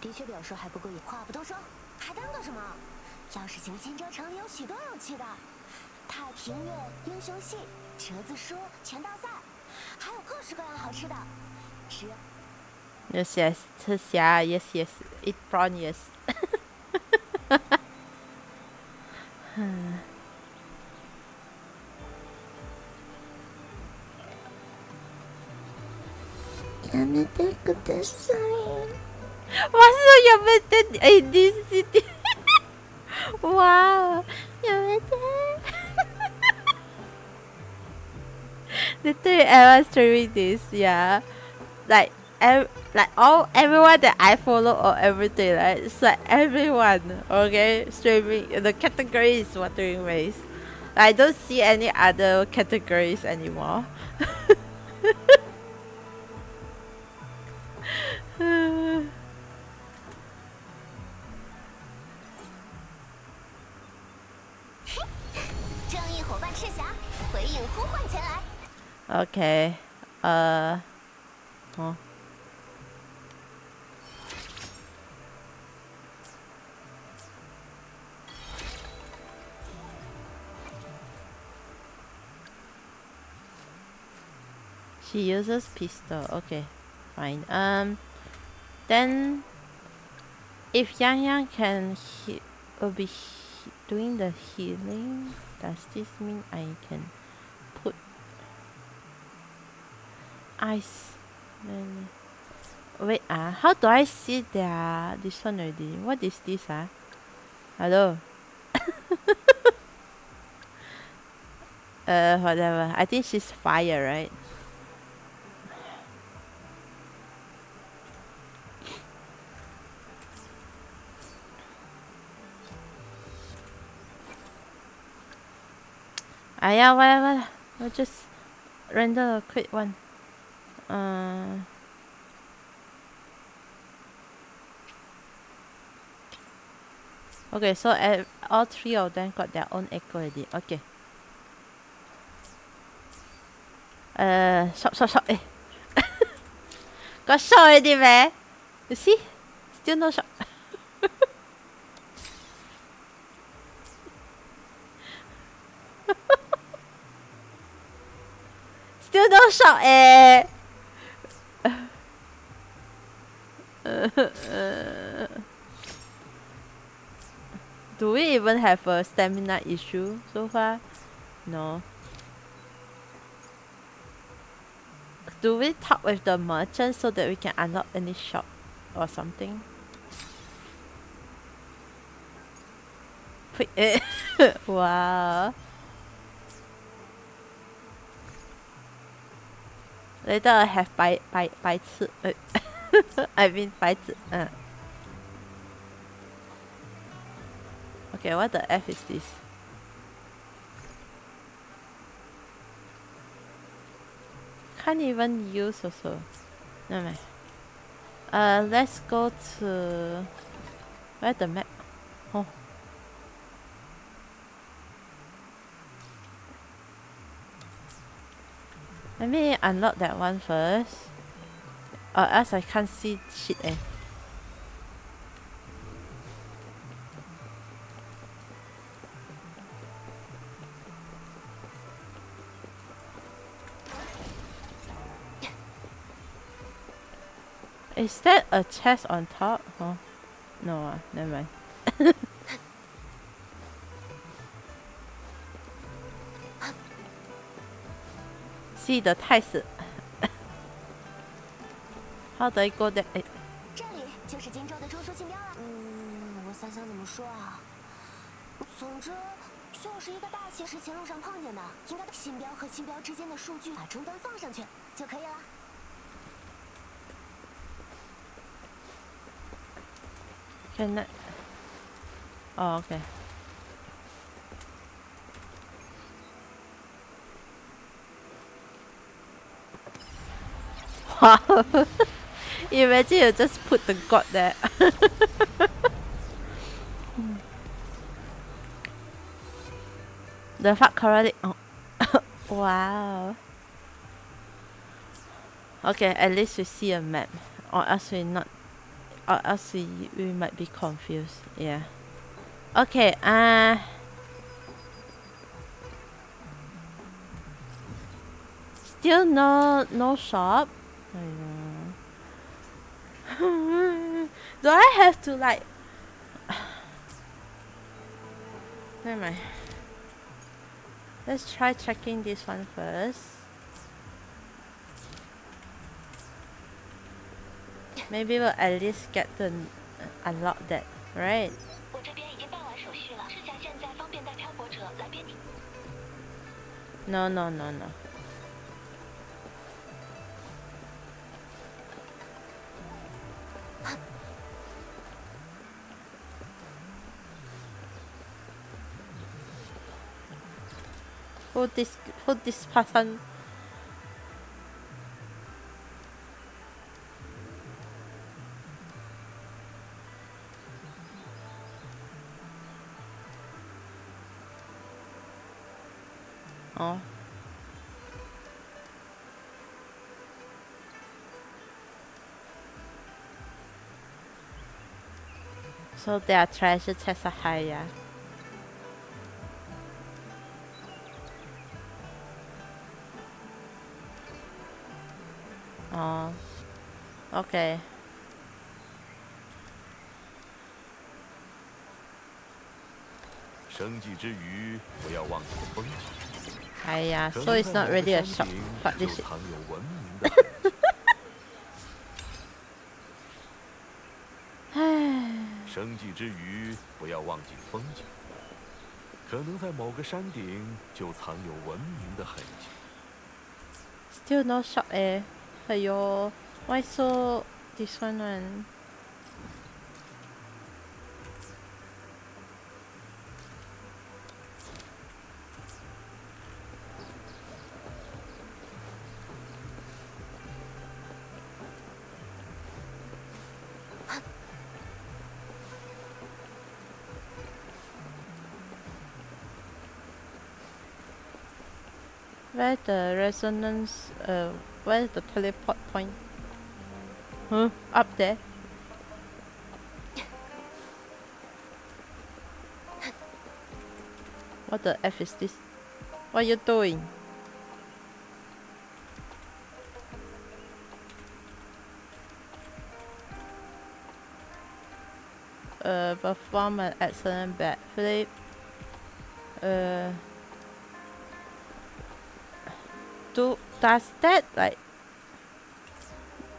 的确表述还不够野。话不多说，还耽搁什么？要是行荆州城里有许多有趣的，太平乐、英雄戏、折子书、拳道赛，还有各式各样好吃的。只 Yes, yes, 吃虾 Yes, yes. Eat prawn. Yes. やめてください。わやめて in this city. wow, you're there. the three ever streaming this, yeah. Like ev like all everyone that I follow or everything, right? It's like everyone, okay, streaming the category is Wuthering Waves. I don't see any other categories anymore. Okay. Uh. Oh. She uses pistol. Okay, fine. Um, then if Yang Yang can he will be he- doing the healing, does this mean I can ice? Then wait ah, how do I see their this one already? What is this ah? Hello. uh, whatever. I think she's fire, right? Ah yeah, whatever. We'll just render a quick one. Uh, okay, so uh, all three of them got their own echo already. Okay. Uh, shop, shop, shop. Eh. got shop already, man. You see? Still no shop. Still no shop, eh. Do we even have a stamina issue so far? No. Do we talk with the merchant so that we can unlock any shop or something? wow. Later I have by by by I mean 白芷 uh. Okay, what the F is this? Can't even use also. Never mind. Uh, let's go to where the map? Oh. Let me unlock that one first. Or else I can't see shit eh. Is that a chest on top? Huh? No, uh, never mind. See the 太子 Do I go there? Eh, 这里就是荆州的中枢信标了。嗯，我想想怎么说啊。总之，就是一个大写是前路上碰见的，应该信标和信标之间的数据把终端放上去就可以了。现在，哦 Oh, okay. Wow. Imagine you just put the god there. the fuck correct. Oh. wow. Okay, at least we see a map. Or else we not or else we, we might be confused. Yeah. Okay, uh still no no shop. Do I have to like... Where am I? Let's try checking this one first. Maybe we'll at least get to unlock that, right? No, no, no, no. Who this who this person? Oh. So their treasure chests are higher. Okay. Aiyah, so it's not really a shop, but this is... Still no shop eh. 哎呦。Why so this one one? Where the resonance uh where's the teleport point? Huh? Up there? What the F is this? What are you doing? Uh, perform an excellent backflip. Uh, do does that like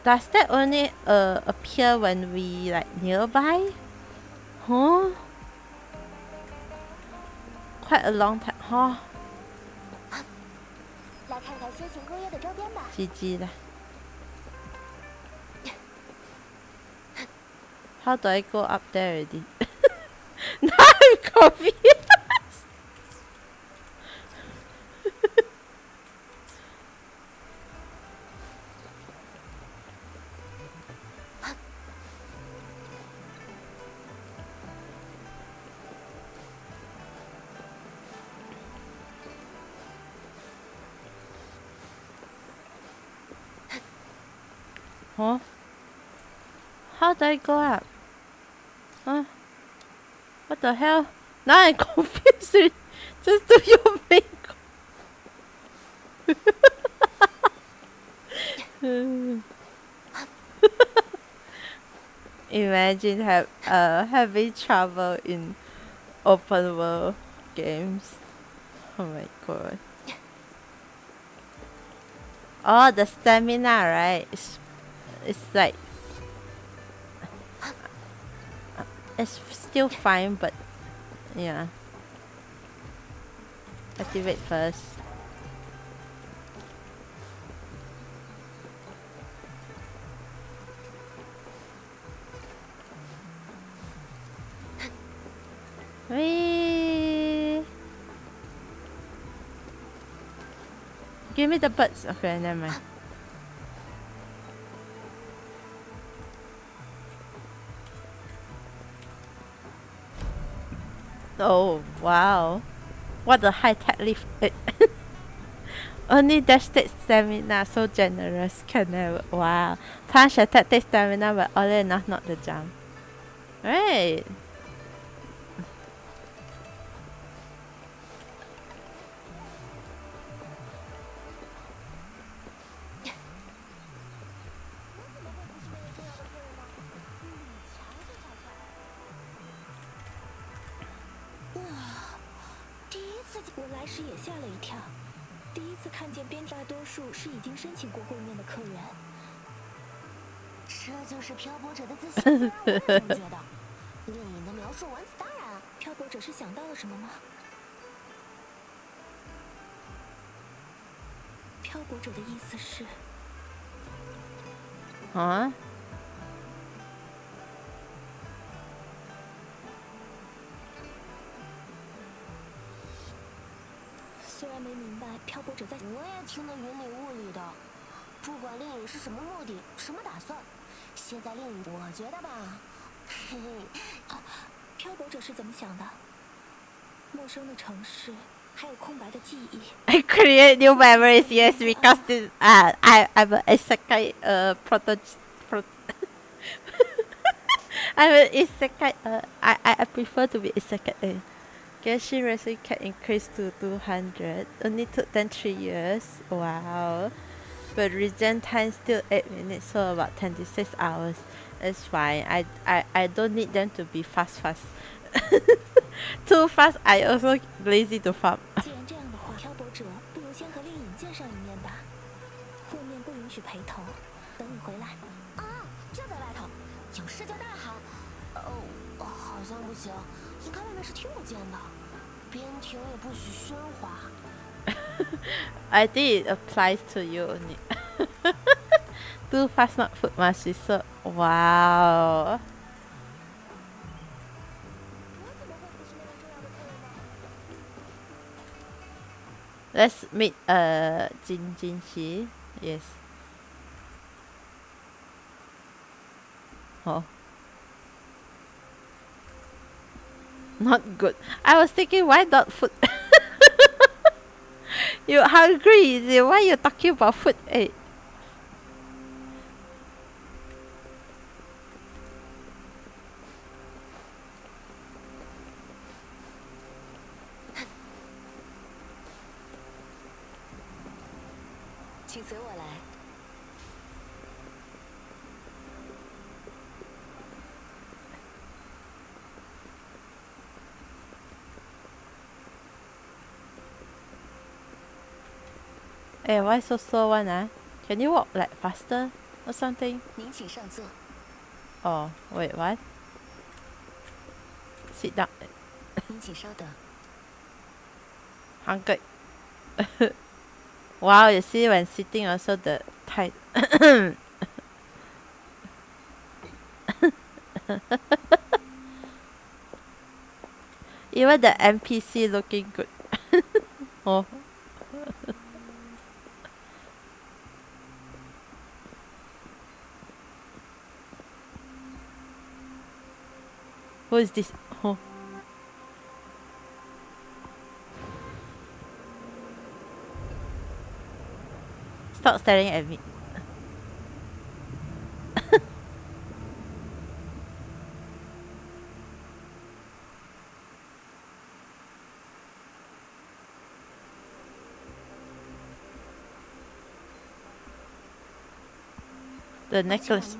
does that only uh, appear when we like nearby? Huh? Quite a long time, huh? GG How do I go up there already? now I'm confused. I go up? Huh? What the hell? Now I'm confused. Just do your co- imagine have uh having trouble in open world games. Oh my god. Oh, the stamina, right? It's, it's like it's still fine, but yeah. Activate first. Give me the butts. Okay, never mind. Oh, wow. What a high-tech lift. Eh. Only dash takes stamina, so generous. Can never. Wow. Punch attack takes stamina, but only enough, not the jump. Right. 呵呵，我觉得令尹的描述完此当然，漂泊者是想到了什么吗？漂泊者的意思是啊。虽然没明白漂泊者在，我也听得云里雾里的，不管令影是什么目的，什么打算。现在令尹，我觉得吧，嘿嘿，漂泊者是怎么想的？陌生的城市，还有空白的记忆。 I create new memories, yes, because this, uh, I, I'm an isekai uh, proto... Pro I'm an isekai, uh, I, I, I prefer to be isekai. Uh, Genshin Rescue Cat increased to 200. Only took them 3 years. Wow. But regen time still 8 minutes, so about 26 hours. It's fine. I, I, don't need them to be fast fast. Too fast, I also lazy to farm. 既然这样的话，漂泊者不如先和令尹见上一面吧。会面不允许陪同，等你回来。啊，就在外头，有事就大喊。哦，好像不行，应该外面是听不见的，边听也不许喧哗。I think it applies to you only. Too fast not foot mastery, so wow. Let's meet uh Jin Jin Shi. Yes. Oh. Not good. I was thinking why not food You hungry is it? Why you talking about food? Eh. “ Eh, why so slow one ah? Can you walk like faster or something? Oh, wait, what? Sit down. Hungry. wow, you see when sitting also the tight. Even the NPC looking good. oh. Who is this? Oh. Stop staring at me. the necklace.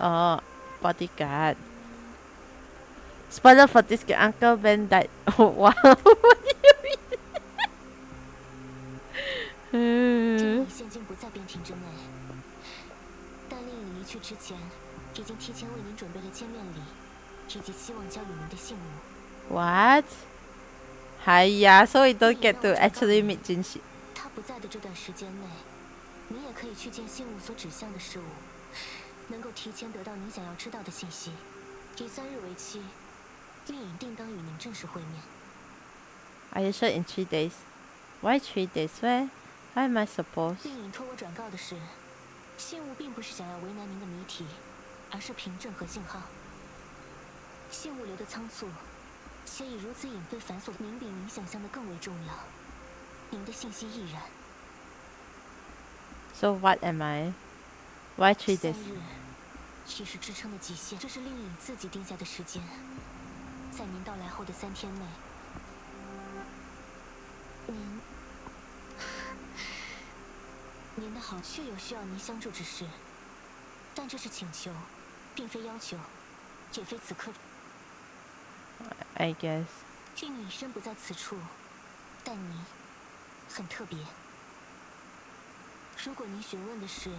Oh, bodyguard. Spoiler for this Uncle Ben died. Oh, wow. what do you mean? Hmm. 郑姨现今不在边庭之内，但令姨离去之前，已经提前为您准备了见面礼，以及希望交与您的信物。What? so we don't get to actually meet Jinhsi. 你也可以去见信物所指向的事物，能够提前得到您想要知道的信息。以三日为期，令尹定当与您正式会面。Are you sure in three days? Why three days? Where? How am I supposed? 令尹托我转告的是，信物并不是想要为难您的谜题，而是凭证和信号。信物流的仓促，且以如此隐晦繁琐，您比您想象的更为重要。您的信息亦然。So what am I? Why three 三 days? 日，其是支撑的极限，这是令尹自己定下的时间。在您到来后的三天内，您，您的好确有需要您相助之事，但这是请求，并非要求，也非此刻。I guess. 令尹身不在此处，但您很特别。如果您询问的是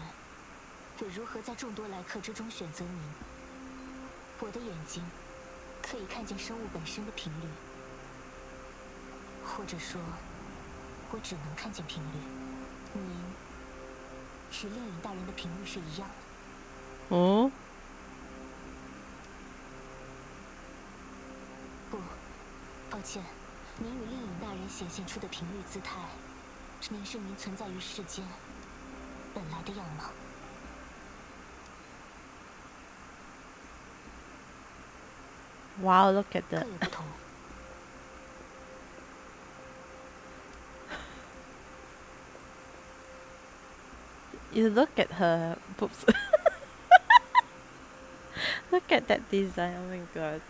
我如何在众多来客之中选择您，我的眼睛可以看见生物本身的频率，或者说，我只能看见频率。您与令尹大人的频率是一样的。Oh? 不，抱歉，您与令尹大人显现出的频率姿态，您是您存在于世间本来的样貌。 Wow, look at 各 that. 有不同。 You look at her boobs. look at that design. Oh my god.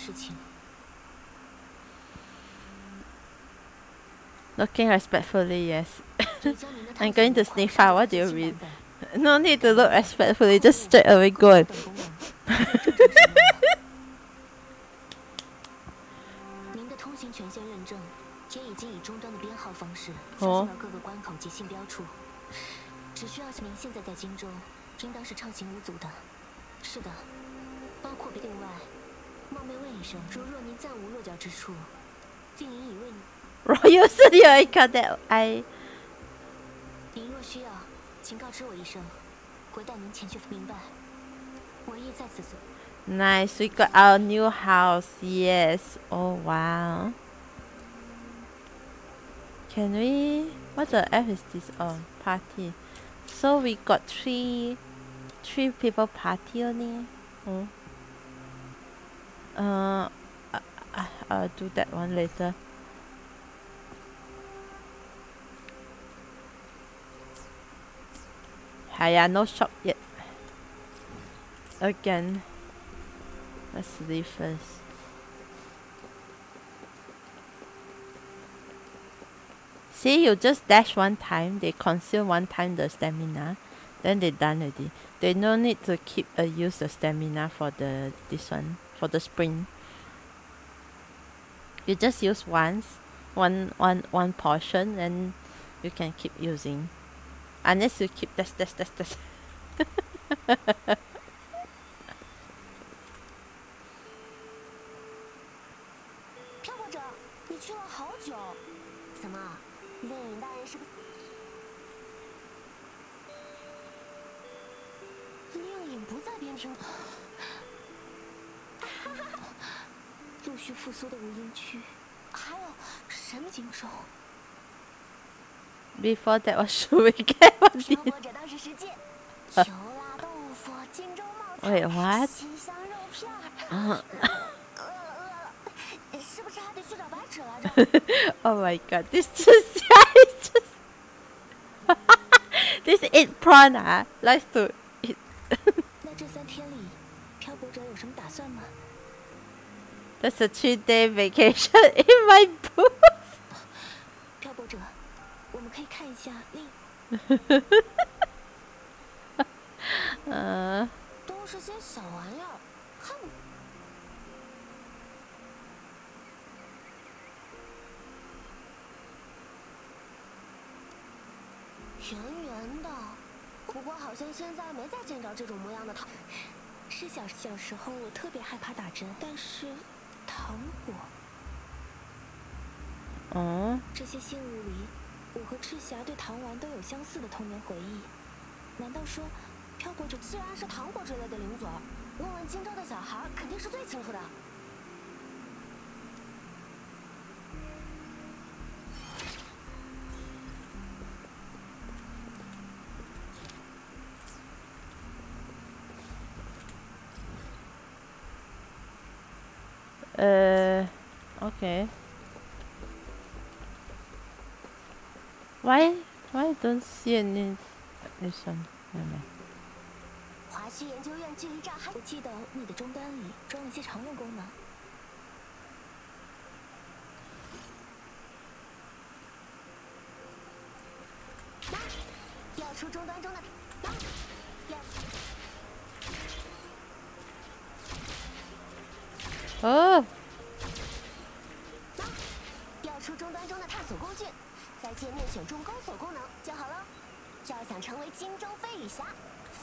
事情。 looking respectfully, yes. 追究您的 I'm 探索 going to 跨 sneak 上 out. What do you 自信 mean? 版本 No need to look respectfully, just straight away go. 本功能这正是什么您的通行权限认证也已经以终端的编号方式发哦送到各个关口及信标处，只需要您现在在荆州，应当是畅行无阻的。是的，包括另外，冒昧 问一声，如若您暂无落脚之处，令尹已为您。 Royal Studio, I got that. I 您若需要，请告知我一声，我带您前去。明白。我亦在此。 nice. We got our new house. Yes. Oh wow. Can we? What the F is this? Oh, party. So we got three, three people party only. Oh. Uh, I, I, I'll do that one later. Hiya, no shop yet. Again. Let's leave first. See, you just dash one time, they consume one time the stamina, then they done already. They no need to keep uh, use the stamina for the this one for the sprint. You just use once, one one one portion, and you can keep using, unless you keep dash dash dash dash. 陆续复苏的无烟区，还有神经虫。Before that, what should we get? 漂泊者当时实践。油辣 豆腐，金针冒菜，七香肉片。饿了饿了，是不是还得去找白纸来着？Oh my god! This just, this is prana. Let's eat. 那这三天里，漂泊者有什么打算吗？That's a three-day vacation in my booth. 漂泊者，我们可以看一下另 呃，都是些小玩意儿，看不。圆圆的，不过好像现在没再见着这种模样的糖。是小小时候我特别害怕打针，但是糖果哦，这些信物里，我和赤霞对糖丸都有相似的童年回忆。难道说，飘过者自然是糖果之类的零嘴儿？问问荆州的小孩儿，肯定是最清楚的。呃，okay. Why why don't see any this one? Never mind. 华西研究院距离这儿还……我记得你的终端里装了些常用功能。妈，要出终端中的妈，要 Oh, 妈，要出终端中的探索工具，在界面选中高索功能就好了。要想成为荆州飞羽侠，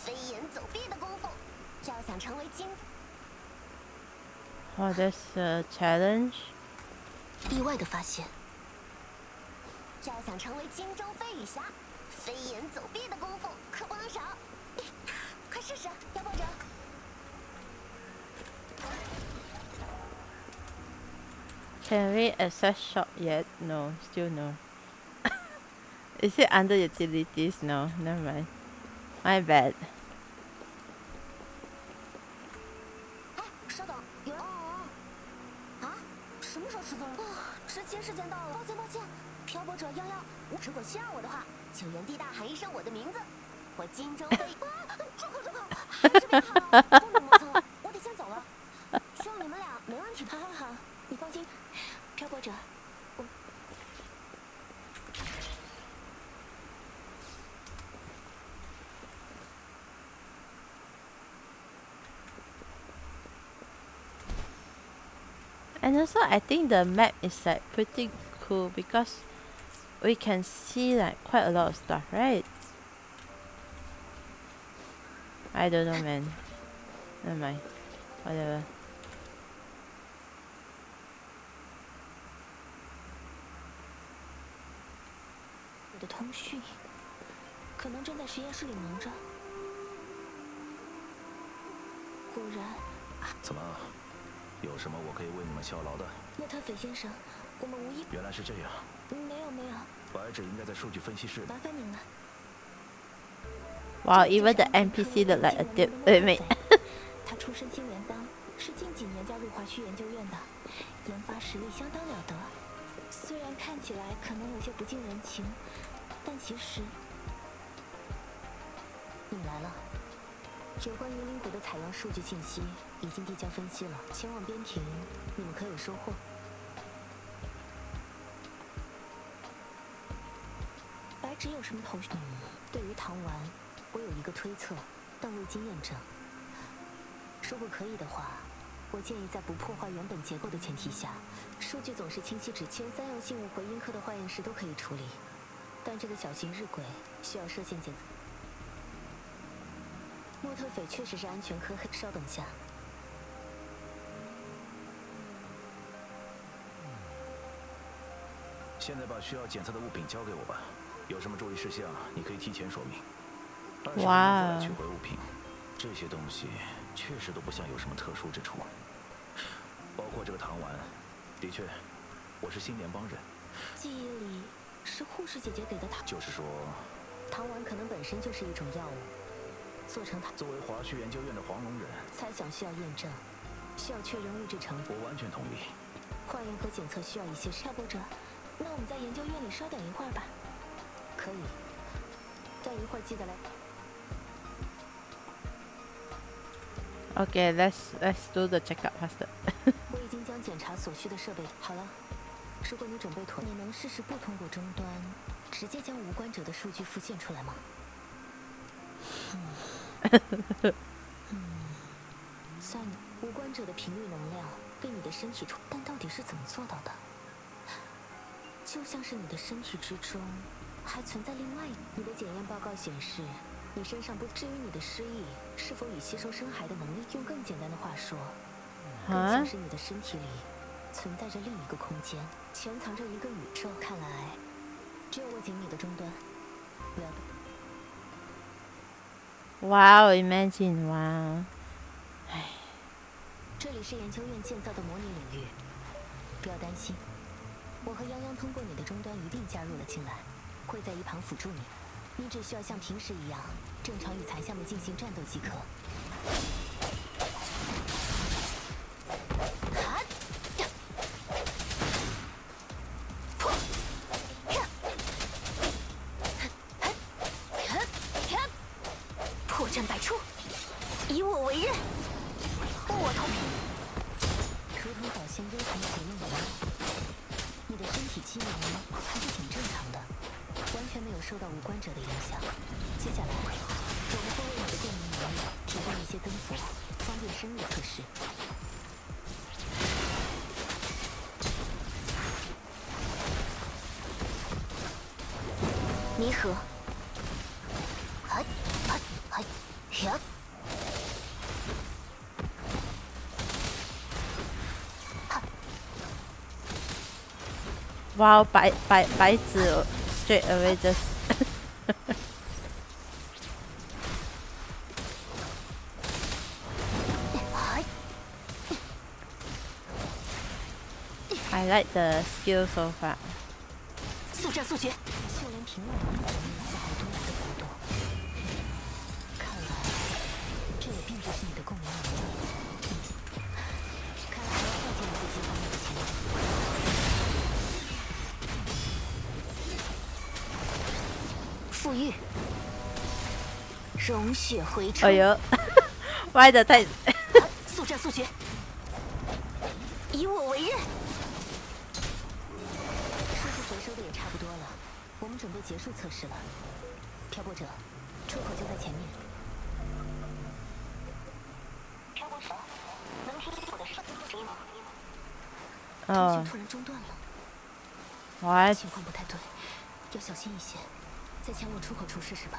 飞檐走壁的功夫；要想成为荆 oh, a challenge. 意外的发现，要想成为荆州飞羽侠，飞檐走壁的功夫可不能少。快试试，要抱着。Can we access shop yet? No, still no. Is it under utilities? No, never mind. My bad. 哎，稍等，有人啊！什么时候失踪了？啊，执勤时间到了，抱歉抱歉。漂泊者泱泱，我如果需要我的话，请原地大喊一声我的名字，我荆州飞。啊，住口住口，还是别喊了，不能磨蹭了，我得先走了。需要你们俩没问题。好好好，你放心， 켜보죠. And also I think the map is like pretty cool because we can see like quite a lot of stuff, right? I don't know man. Never mind. Whatever. 的通讯，可能正在实验室里忙着。果然，怎么？有什么我可以为你们效劳的？莫特斐先生，我们无意……原来是这样，没有没有，白纸应该在数据分析室。麻烦您了。Wow, even the NPC look like a dip. Wait, wait. 他出身新联邦，是近几年加入华胥研究院的，研发实力相当了得。虽然看起来可能有些不近人情，但其实……你们来了。有关云林谷的采样数据信息已经递交分析了，前往边庭，你们可有收获？白芷有什么头绪？对于糖丸，我有一个推测，但未经验证。如果可以的话，我建议在不破坏原本结构的前提下，数据总是清晰指前三样信物回音科的化验室都可以处理，但这个小型日晷需要射线检测。莫特斐确实是安全科黑，稍等一下。现在把需要检测的物品交给我吧，有什么注意事项你可以提前说明。二十分钟后取回物品，这些东西确实都不像有什么特殊之处，包括这个糖丸。的确，我是新联邦人，记忆里是护士姐姐给的糖，就是说，糖丸可能本身就是一种药物，做成糖。作为华胥研究院的黄龙人，猜想需要验证，需要确认物质成分。我完全同意。化验和检测需要一些漂泊者，那我们在研究院里稍等一会儿吧。可以，但一会儿记得来。Okay, let's let's do the checkup faster. 我已经将检查所需的设备。好了，如果你准备妥，你能试试不通过终端，直接将无关者的数据复现出来吗？嗯，算了无关者的频率能量被你的身体传，但到底是怎么做到的？就像是你的身体之中还存在另外一。你的检验报告显示，你身上不至于你的失忆是否已吸收深海的能力。用更简单的话说，更像是你的身体里存在着另一个空间，潜藏着一个宇宙。看来，只有握紧你的终端，不要动。Wow, imagine wow. 唉，这里是研究院建造的模拟领域，不要担心。我和泱泱通过你的终端一并加入了进来，会在一旁辅助你。你只需要像平时一样，正常与残项目进行战斗即可。Wow, Bai, Bai, Baizhi straight away just... I like the skill so far. 融血回城。哎呦，歪的太 速战速决，以我为刃。数据回收的也差不多了，我们准备结束测试了。漂泊者，出口就在前面。漂泊者，能听我的声音吗？突然中断了，，what？情况不太对，要小心一些。再前往出口处试试吧。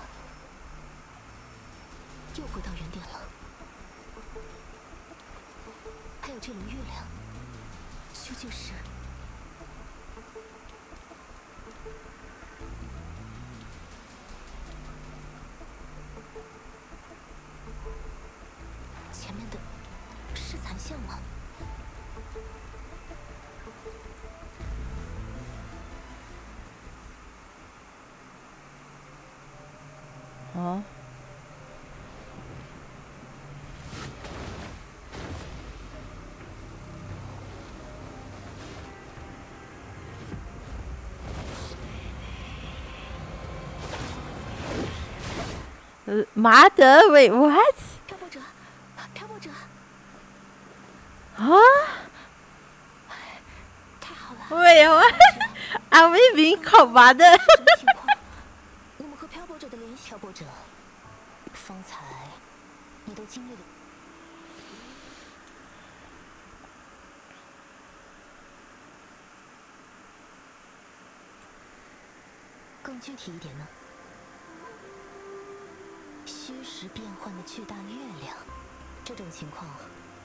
麻德伟，what？漂泊者，漂泊者。啊！太好了。喂呀，Are we being？我们和漂泊者的联系。漂泊者，方才你都经历了。更具体一点呢？时变换的巨大月亮，这种情况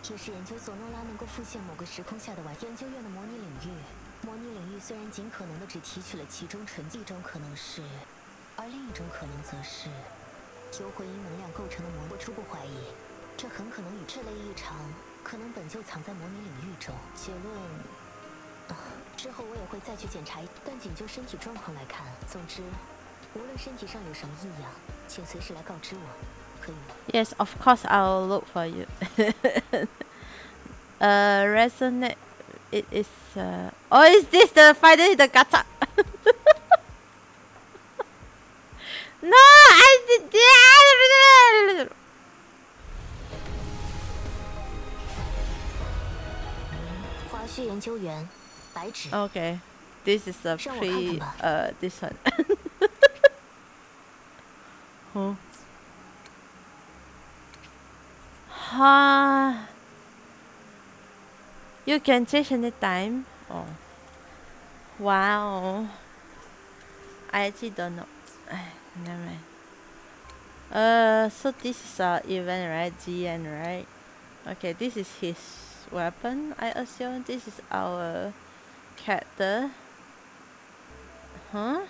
也是研究索诺拉能够复现某个时空下的玩研究院的模拟领域。模拟领域虽然尽可能的只提取了其中纯一种可能是，而另一种可能则是由回音能量构成的模。我初步怀疑，这很可能与这类异常可能本就藏在模拟领域中。结论。之后我也会再去检查一，但仅就身体状况来看，总之，无论身体上有什么异样，请随时来告知我，cream. Yes, of course I'll look for you. uh, resonate. It is. Uh, oh, is this the finally the gacha? no, I did. Okay, this is a pre. Uh, this one. huh. Huh? You can change any time. Oh. Wow. I actually don't know. Never mind. Uh, so this is our event, right? GN, right? Okay, this is his weapon, I assume. This is our character. Huh?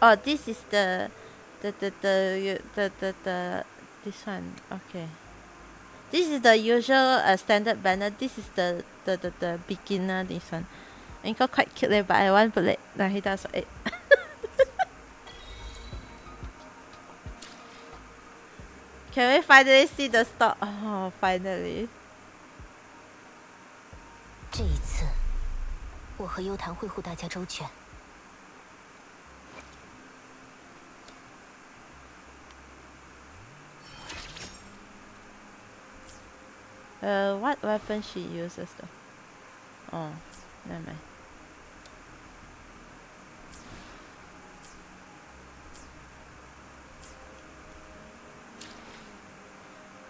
Oh, this is the, the, the, the, the, the, the, this one. Okay. This is the usual uh, standard banner. This is the, the, the, the beginner, this one. I got quite cute there, but I want bullet. Now he does it. Can we finally see the stock? Oh, finally. 这一次，我和幽檀会护大家周全。 Uh, what weapon she uses though? Oh, never mind.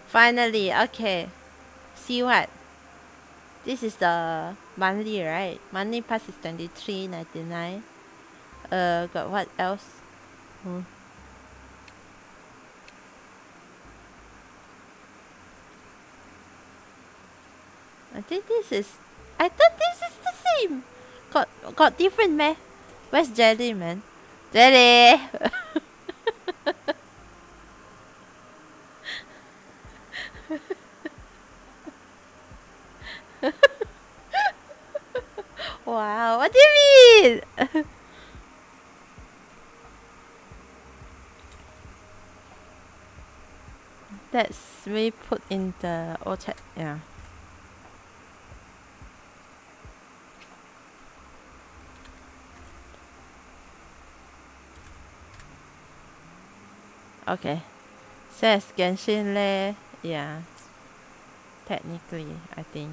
Finally, okay. See what? This is the monthly, right? Monthly pass is twenty three ninety nine. Uh, got what else? Hmm. I think this is. I thought this is the same. Got got different, man. Where's Jelly, man? Jelly. wow, what do you mean? That's me put in the old chat, yeah. Okay. Says Genshin Le. Yeah. Technically, I think.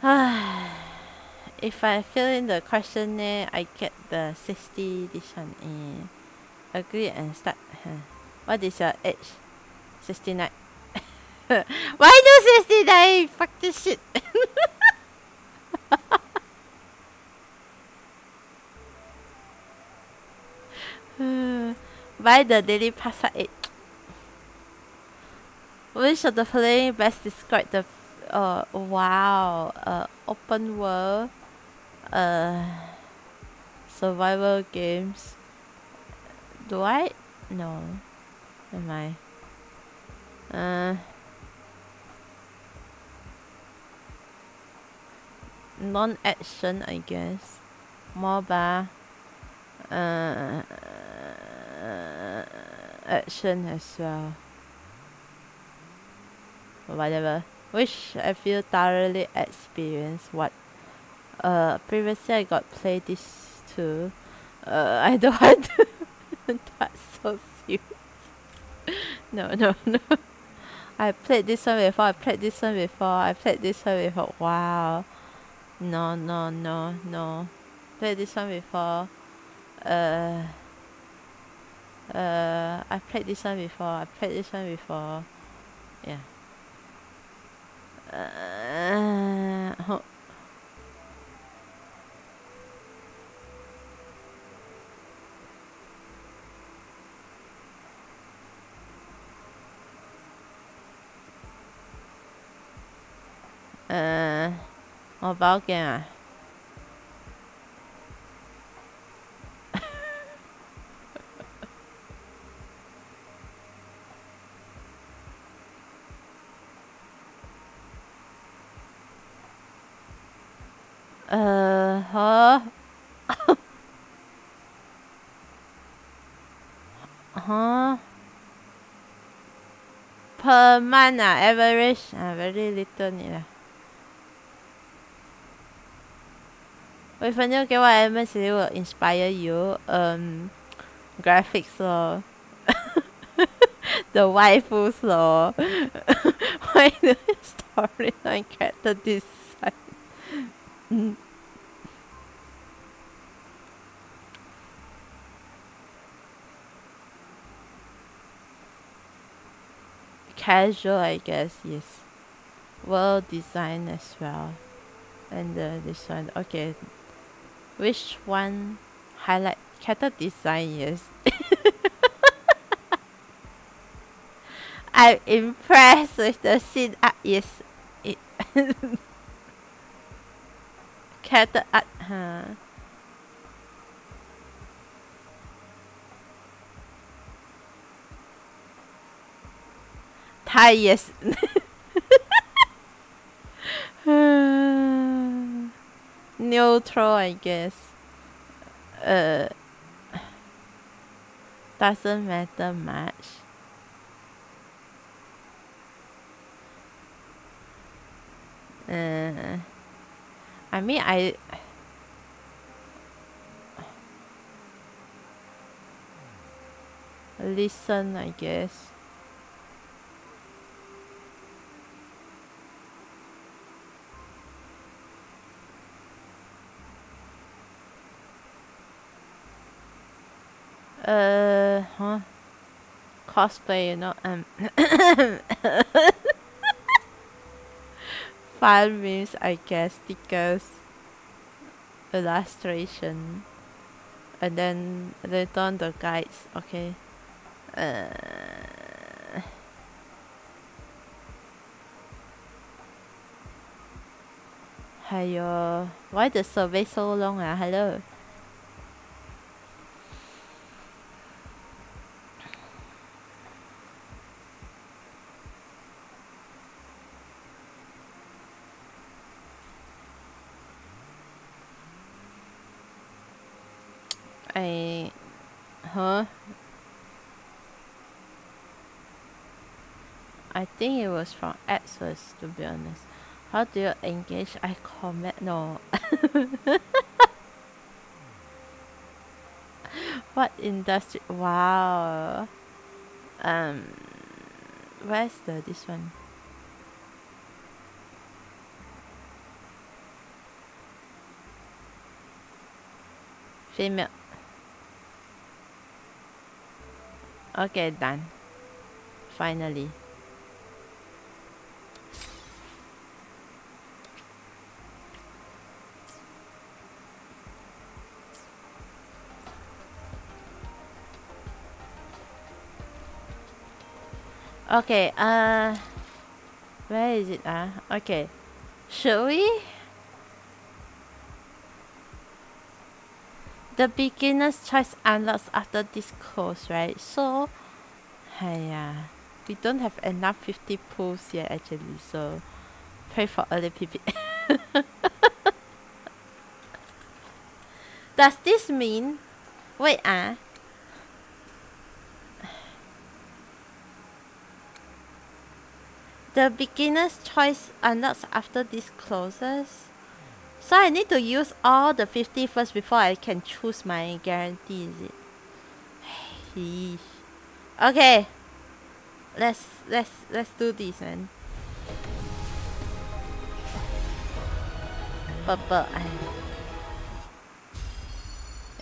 if I fill in the questionnaire, I get the 60 this one. Eh. Agree and start. What is your age? 69. Why do 69? Fuck this shit. Buy the daily pass at 8. Which of the following best describe the uh wow uh open world uh survival games? Do I? No. Am I uh non-action I guess. MOBA. Uh, action as well. Whatever. Which I feel thoroughly experienced what uh previously I got played this too. Uh I don't want to. That's so serious. No no no. I played this one before. I played this one before. I played this one before. Wow. No no no no. Played this one before. Uh uh I've played this one before. I've played this one before. Yeah. Uh, oh. uh, mobile game à Uh, huh? huh? Per month ah, average ah, very little need ah. With a new game, what elements will inspire you? Um, graphics slow. the waifu slow. Why the story storyline character design? Mm. Casual, I guess, yes. Well designed as well. And uh, this one, okay. Which one highlight character design? Yes. I'm impressed with the scene art. Yes, it character art. Huh. Thai, yes. Neutral, I guess. Uh, doesn't matter much. Uh, I mean, I. Listen, I guess. Uh, huh? Cosplay, you know, um. file memes, I guess, stickers, illustration, and then return the guides, okay. Uh, Hello, why the survey so long? Ah, hello. I, huh? I think it was from Exodus, to be honest. How do you engage I comment? No. what industry? Wow. Um, where's the this one? Female. Okay, done. Finally. Okay, uh, where is it? Ah, uh? okay. Should we? The beginner's choice unlocks after this course, right? So, yeah, we don't have enough 50 pools yet actually, so pray for early PP. Does this mean, wait ah, uh, the beginner's choice unlocks after this closes. So I need to use all the 50 first before I can choose my guarantee, is it? okay. Let's let's let's do this man. But but I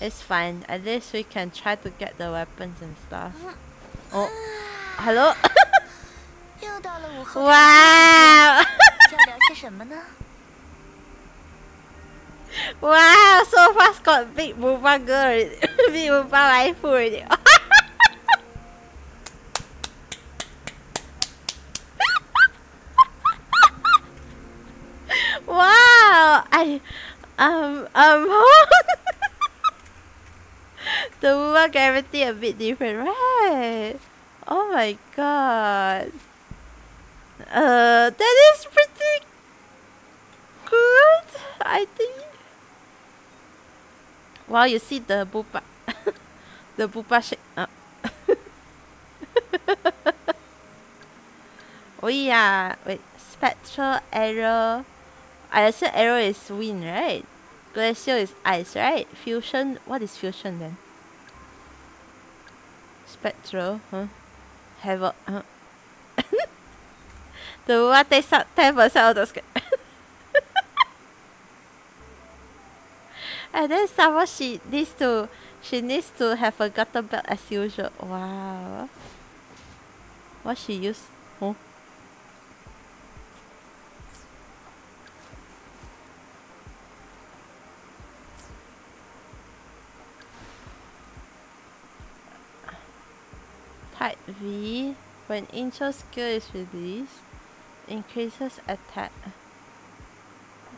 it's fine. At least we can try to get the weapons and stuff. Oh, hello. wow. wow, so fast got big Booba girl big Booba waifu already. wow, I um um the Booba gravity a bit different, right? Oh my god. Uh, that is pretty good, I think. Wow, you see the booba, the booba shake. Uh. oh yeah, wait, spectral Aero. I assume Aero is wind, right? Glacio is ice, right? Fusion, what is fusion then? Spectro, huh? Havoc, huh? the what they said 10% of the. And then someone she needs to she needs to have a gutter belt as usual. Wow. What she use? Huh? Type V, when intro skill is released, increases attack.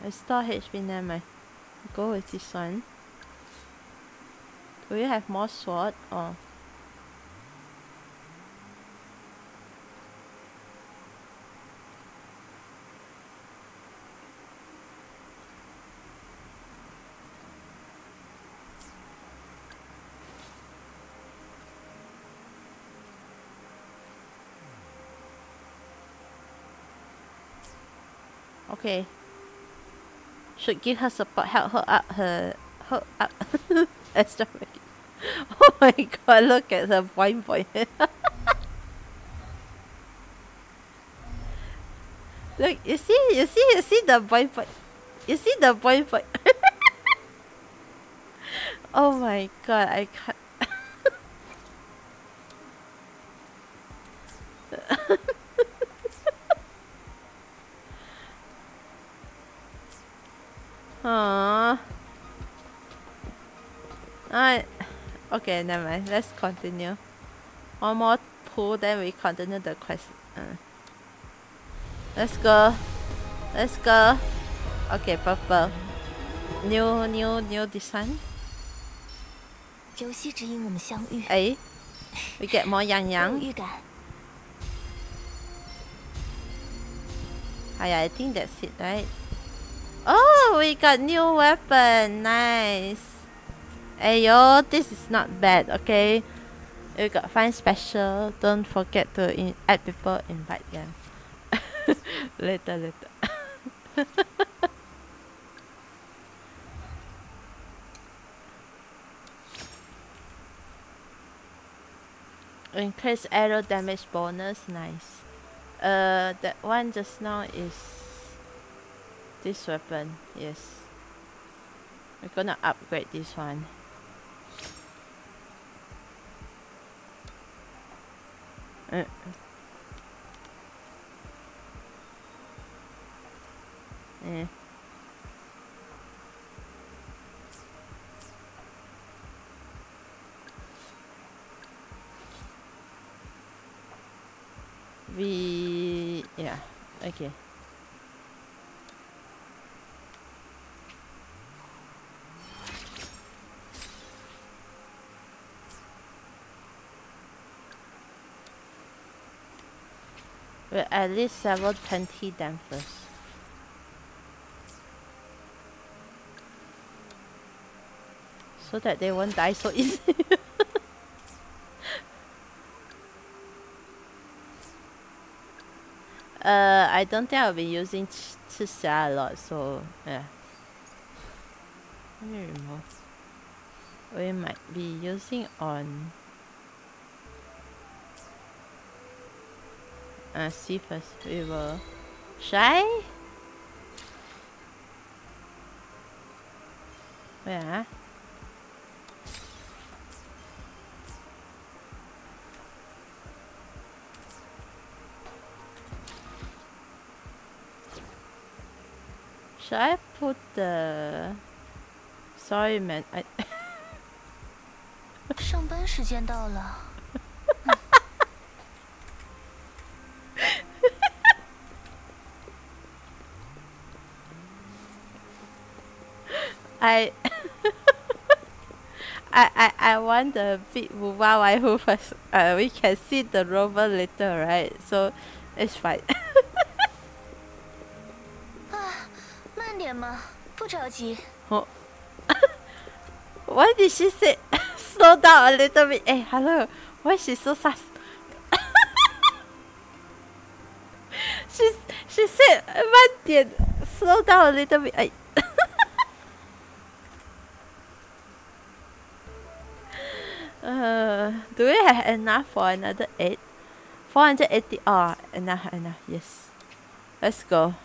Restore HP, never mind. Go with this one. Do you have more sword or? Okay. Should give her support, help her up her her up extra Oh my god, look at the point point. look, you see, you see, you see the point point. You see the point point. oh my god, I can't. Okay, never mind. Let's continue. One more pull, then we continue the quest. Uh. Let's go. Let's go. Okay, purple. New, new, new design. 游戏指引我们相遇。哎，we get more yang 有 yang. 预感， Oh yeah, I think that's it, right? Oh, we got new weapon. Nice. Hey yo, this is not bad, okay? We got find special. Don't forget to in add people, invite them. later, later. Increase Aero damage bonus, nice. Uh, that one just now is this weapon, yes. We're gonna upgrade this one. Uh. Eh. We yeah okay. We're at least level 20 them first. So that they won't die so easy. uh, I don't think I'll be using Ch- Chixia a lot, so yeah. Let me remove. We might be using on uh, see first. We will. Should I? Where? ah? Should I put the? Sorry, man. I 上班时间到了。 I I I I want the big Wuwa Waihu first. Uh, we can see the rover later, right? So it's fine. 慢点嘛，不着急。 oh. Why did she say slow down a little bit? Hey, hello. Why she so fast? she she said 慢点 slow down a little bit. 哎 Do we have enough for another 8? 480. Oh, enough, enough. Yes. Let's go.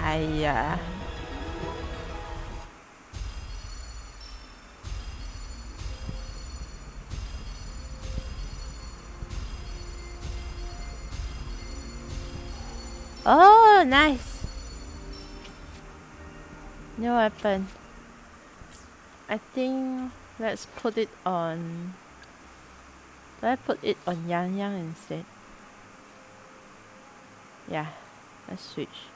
Hiya. Oh, nice. New weapon. I think let's put it on. let's put it on Yang Yang instead? Yeah, let's switch.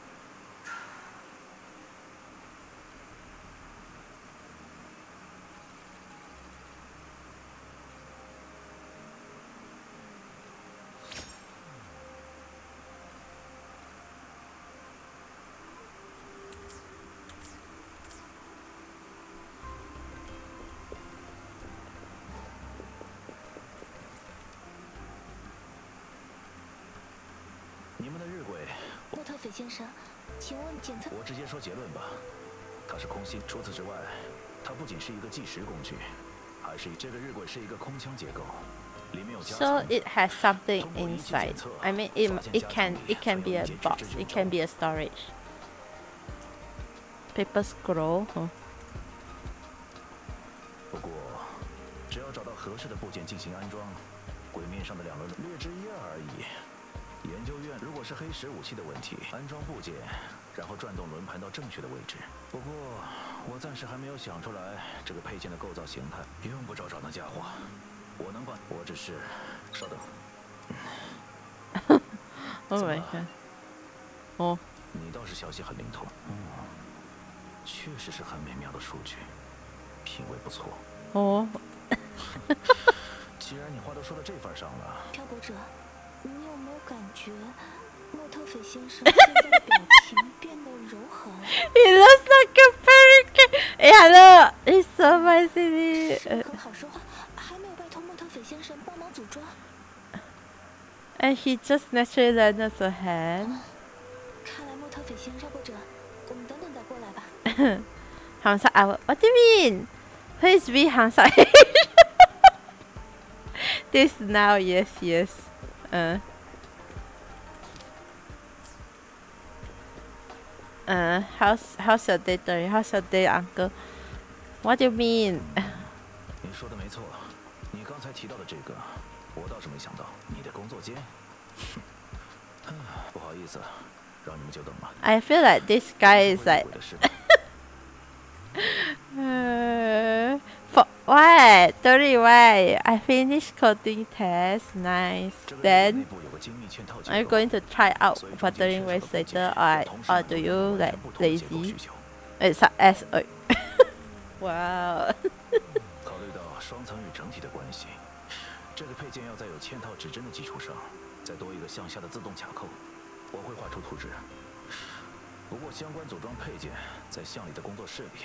先生，请问检测？我直接说结论吧，它是空心。除此之外，它不仅是一个计时工具，还是这个日晷是一个空腔结构，里面有夹层。So it has something inside. I mean, it it can it can be a box. It can be a storage. Paper scroll. 不过，只要找到合适的部件进行安装，鬼面上的两轮略知一二而已。如果是黑石武器的问题，安装部件，然后转动轮盘到正确的位置。不过我暂时还没有想出来这个配件的构造形态，用不着找那家伙。我能帮，我只是，稍等。Oh my god！哦，你倒是消息很灵通。嗯，确实是很美妙的数据，品味不错。哦。既然你话都说到这份上了，漂泊者。你有没有感觉莫特斐先生现在的表情变得柔和了？He looks like a fairy. Hey, hello. He's so nice. 适合好说话，还没有拜托莫特斐先生帮忙组装。And he just naturally learned so hand. 看来莫特斐先生或者我们等等再过来吧。Hamza, what do you mean? Who is we, Hamza? this now, yes, yes. Uh. Uh, how's how's your day, Dory? How's your day, Uncle? What do you mean? 你说的没错，你刚才提到的这个，我倒是没想到。你的工作间？不好意思，让你们久等了。I feel like this guy is like. uh, For what? Don't worry, why? I finished coding test. Nice. Then I'm going to try out Wuthering Waves later. Or, or do you like lazy? It's as uh, wow. 考虑到双层与整体的关系，这个配件要在有嵌套指针的基础上，再多一个向下的自动卡扣。我会画出图纸，不过相关组装配件在向里的工作室里，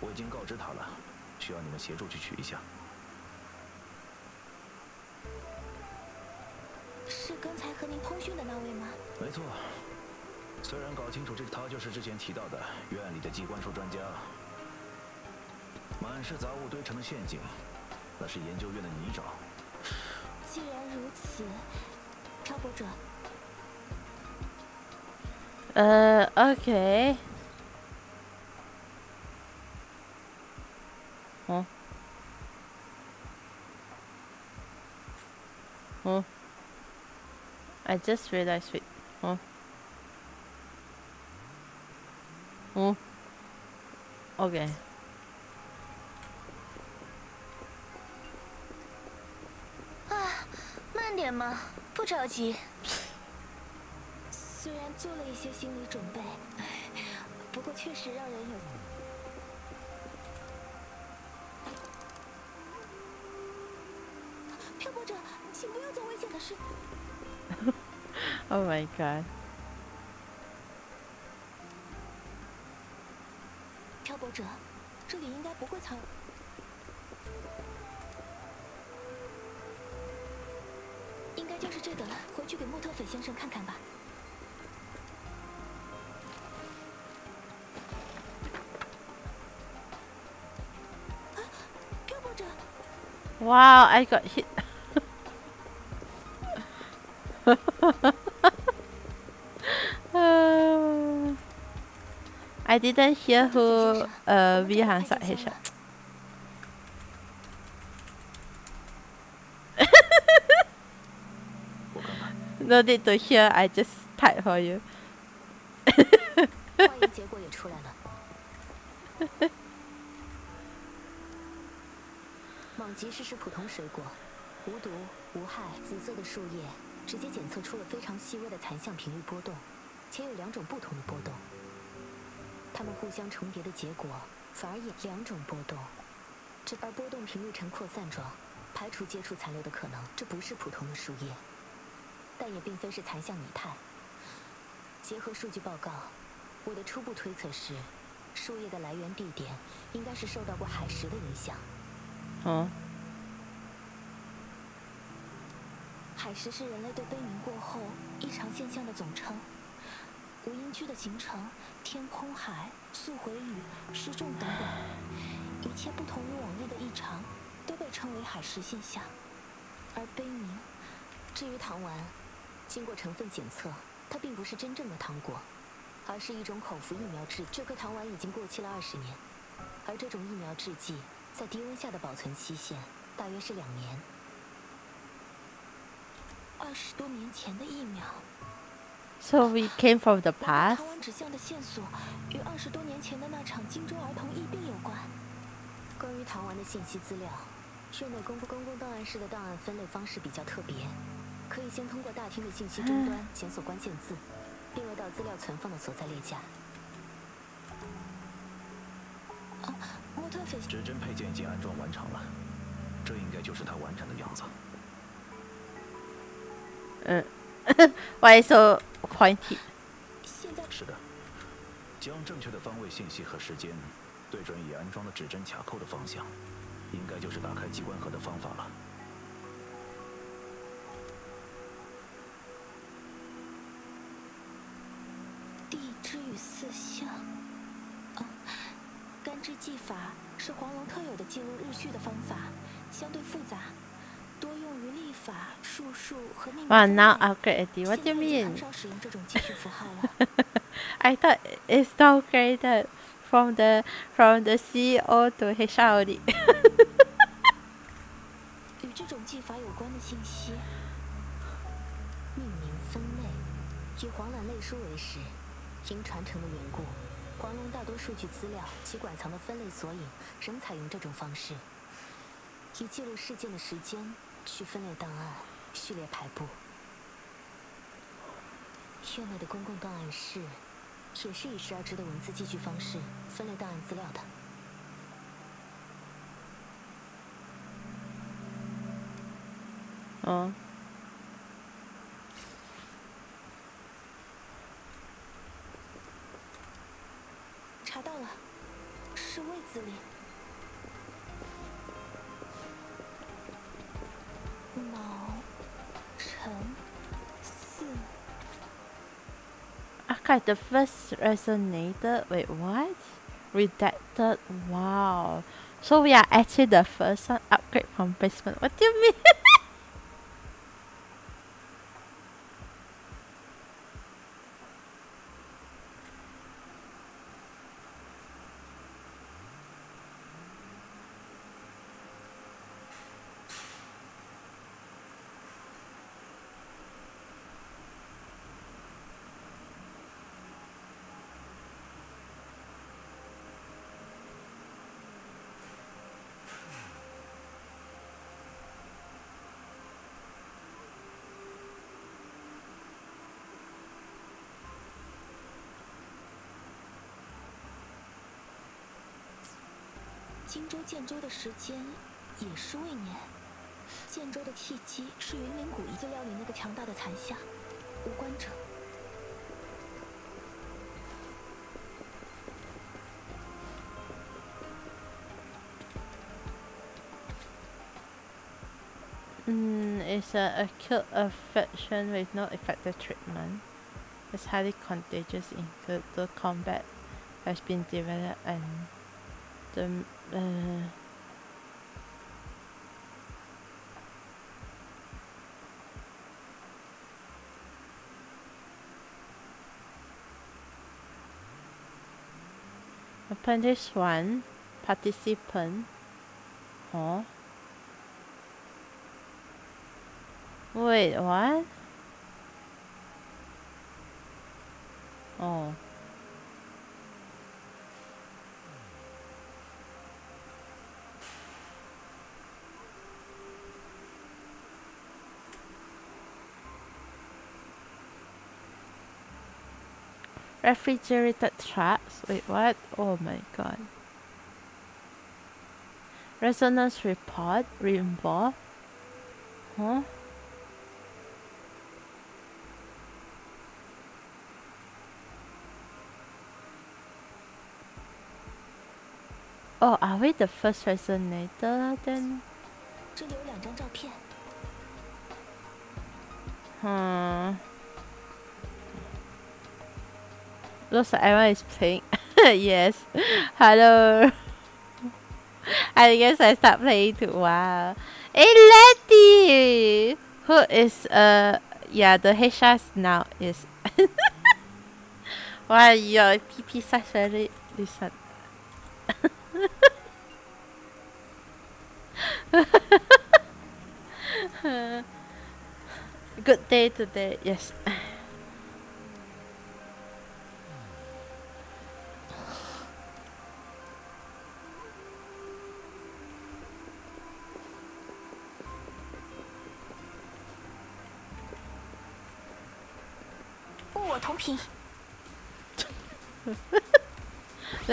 我已经告知他了。需要你们协助去取一下。是刚才和您通讯的那位吗？没错。虽然搞清楚这他就是之前提到的院里的机关术专家。满是杂物堆成的陷阱，那是研究院的泥沼。既然如此，漂泊者。呃，OK。Huh? I just realized it. Huh? Huh? Okay. 啊，慢点嘛，不着急。虽然做了一些心理准备，不过确实让人有。oh my god. Wow, I got hit. Uh, I didn't hear who uh, V Han's headshot. no need to hear, I just type for you. 化验结果也出来了。莽吉是是普通水果，无毒无害，紫色的树叶直接检测出了非常细微的残像频率波动，且有两种不同的波动。它们互相重叠的结果，反而也两种波动，而波动频率呈扩散状，排除接触残留的可能。这不是普通的树叶，但也并非是残像拟态。结合数据报告，我的初步推测是，树叶的来源地点应该是受到过海蚀的影响。哦。海蚀是人类对悲鸣过后异常现象的总称。无音区的形成、天空海、速回雨、失重等等，一切不同于往日的异常，都被称为海蚀现象。而悲鸣，至于糖丸，经过成分检测，它并不是真正的糖果，而是一种口服疫苗制剂。这颗糖丸已经过期了二十年，而这种疫苗制剂在低温下的保存期限大约是两年。二十多年前的疫苗。So we came from the past. 台湾指向的线索与二十多年前的那场荆州儿童疫病有关。关于唐丸的信息资料，院内公布公共档案室的档案分类方式比较特别，可以先通过大厅的信息终端检索关键字，并未到资料存放的所在列架。啊，莫特菲。指针配件已经安装完成了，这应该就是它完成的样子。嗯。Why so pointy？是的，将正确的方位信息和时间对准已安装的指针卡扣的方向，应该就是打开机关盒的方法了。地支与四象，啊，干支技法是黄龙特有的记录日序的方法，相对复杂。Wow, now upgraded. What do you mean? I thought it's downgraded from the from the CEO to HR 与这种技法有关的信息，命名分类，以黄蓝类书为实。因传承的缘故，黄龙大多数据资料及馆藏的分类索引仍采用这种方式，以记录事件的时间。去分类档案，序列排布。院内的公共档案室也是以十二支的文字记叙方式分类档案资料的。哦。查到了，是魏子里。Okay, the first resonator. Wait, what? Redacted. Wow. So we are actually the first one upgrade from basement. What do you mean? “荆州建州”的时间也是未年。建州的契机是云灵谷资料里那个强大的残像，无关者。Mm, it's an acute affection with no effective treatment. It's highly contagious in the combat has been developed and the ehm, eh, uh, open this one participant or wait what? Oh. Refrigerated traps? Wait, what? Oh my god. Resonance report? Reinvolve? Huh? Oh, are we the first resonator then? Huh. Looks like everyone is playing. yes. Hello. I guess I start playing too. Wow. Hey, Letty! Who is, uh, yeah, the HR now is. wow, your PP such very decent. Good day today, yes.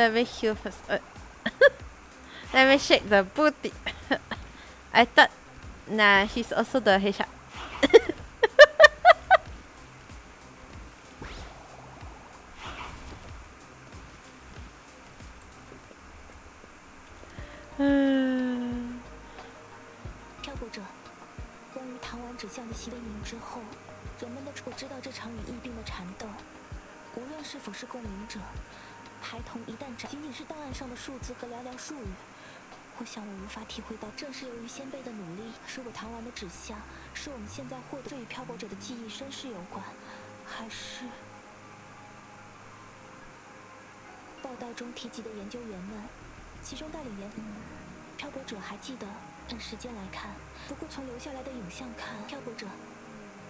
Let me heal first. Uh, Let me shake the booty. I thought, nah, he's also the HR. 孩童一旦斩，仅仅是档案上的数字和寥寥数语。我想我无法体会到，正是由于先辈的努力，使我唐丸的指向，是我们现在获得。这与漂泊者的记忆身世有关，还是报道中提及的研究员们，其中带领研漂泊者还记得？按时间来看，不过从留下来的影像看，漂泊者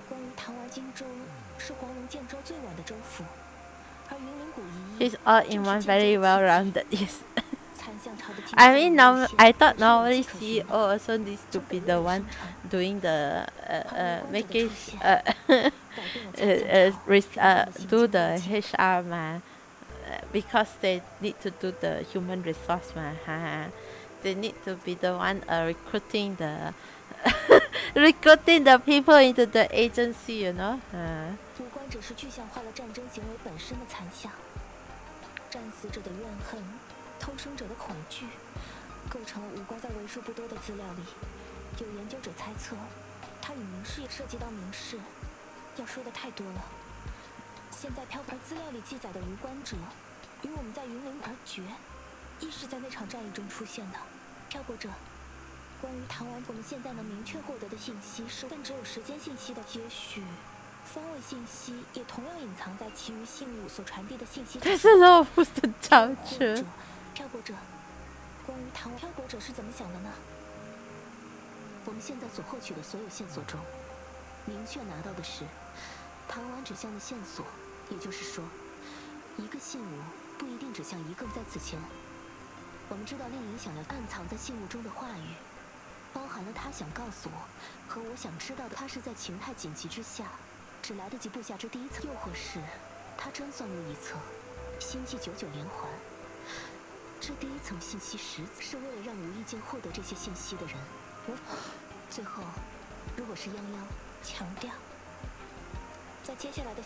关于唐丸荆州是黄龙建州最晚的州府，而云 His all in one very well rounded, yes. I mean, now I thought normally CEO also needs to be the one doing the uh, uh, making uh, uh, uh, uh, do the HR man, uh, because they need to do the human resource man. They need to be the one recruiting the recruiting the people into the agency, you know. 只是具象化了战争行为本身的残像，战死者的怨恨，偷生者的恐惧，构成了无关在为数不多的资料里。有研究者猜测，它与明世也涉及到明世，要说的太多了。现在漂泊资料里记载的无关者，与我们在云林而绝，亦是在那场战役中出现的。漂泊者，关于唐王，我们现在能明确获得的信息是，但只有时间信息的，也许方位信息也同样隐藏在其余信物所传递的信息中。这是老夫的漂泊者，关于唐漂泊者是怎么想的呢？我们现在所获取的所有线索中，明确拿到的是唐丸指向的线索，也就是说，一个信物不一定指向一个。在此前，我们知道令影想要暗藏在信物中的话语，包含了他想告诉我和我想知道的。他是在情态紧急之下，只来得及布下这第一层，又或是他真算入一册星际九九连环。这第一层信息实是为了让无意间获得这些信息的人。我最后，如果是泱泱强调，在接下来的。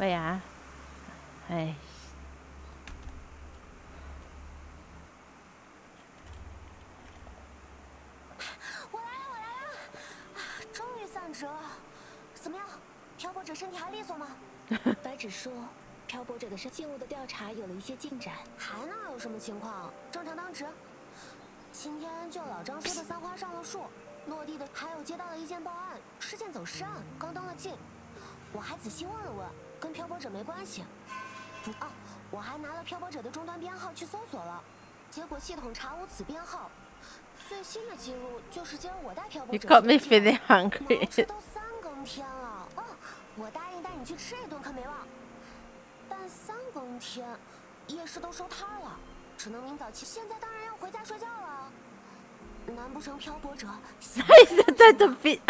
喂啊，哎，我来了，我来了！啊，终于算转职了，怎么样？漂泊者身体还利索吗？白芷说，漂泊者的身进物的调查有了一些进展，还能有什么情况？正常当值。今天就老张说的三花上了树，落地的还有接到了一件报案，事件走失案，刚登了记。我还仔细问了问，跟漂泊者没关系。不啊，我还拿了漂泊者的终端编号去搜索了，结果系统查无此编号。最新的记录就是今儿我带漂泊者。You got me feeling hungry. 都三更天了，哦，我答应带你去吃一顿，可没忘。但三更天，夜市都收摊了。只能明早起，现在当然要回家睡觉了。难不成漂泊者？Nice to be,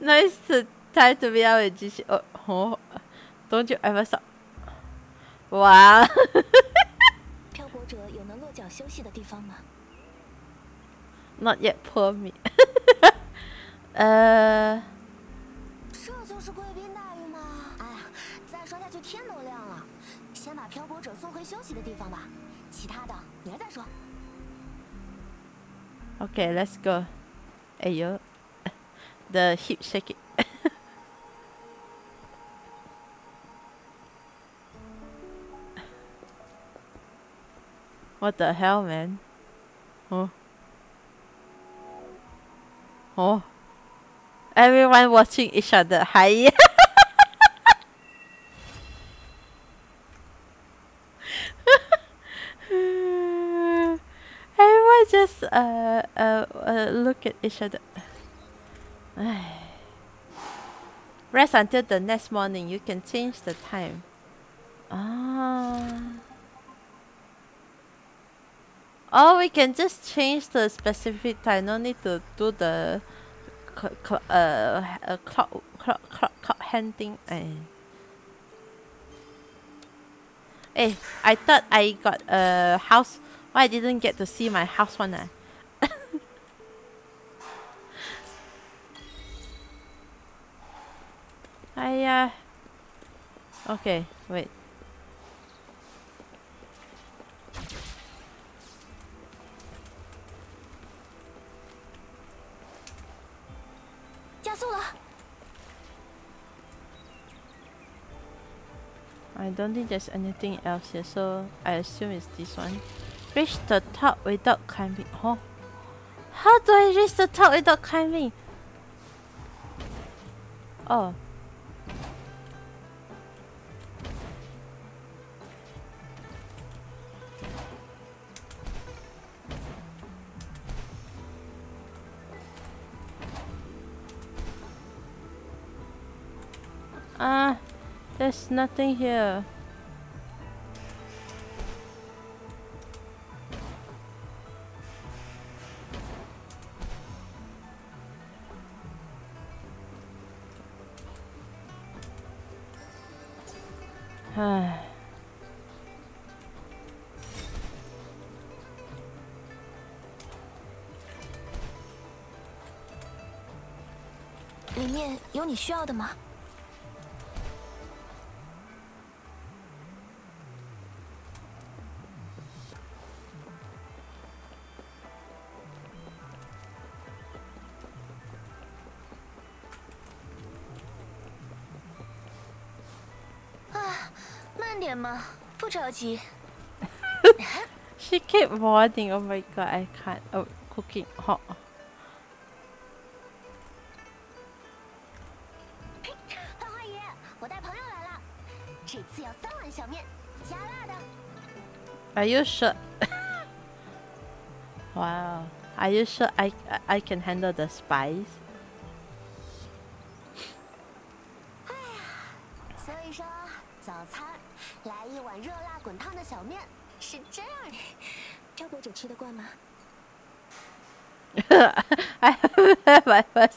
nice to be 续哦哦，Don't you ever stop？哇！漂泊者有能落脚休息的地方吗？Not yet, poor me 呃。这就是贵宾待遇吗？哎呀，再说下去天都亮了，先把漂泊者送回休息的地方吧。其他的明儿再说。Okay, let's go. 哎呦，the hip shaking. What the hell, man? Oh. Oh. Everyone watching each other. Hi. Everyone just uh, uh, uh, look at each other. Rest until the next morning. You can change the time. Ah. Oh, we can just change the specific time. No need to do the cl cl uh, uh, clock, clock, clock, clock hand thing. Eh. Hey, I thought I got a house why I didn't get to see my house one ah? I uh Okay, wait. I don't think there's anything else here, so I assume it's this one. Reach the top without climbing. Oh. How do I reach the top without climbing? Oh. Ah, uh, there's nothing here. Hi. 里面有你需要的吗？ 吗？不着急。She kept warning. Oh my god, I can't. Oh, cooking hot. 潘花爷，我带朋友来了，这次要三碗小面，加辣的。Are you sure? wow. Are you sure I I can handle the spice? Haven't had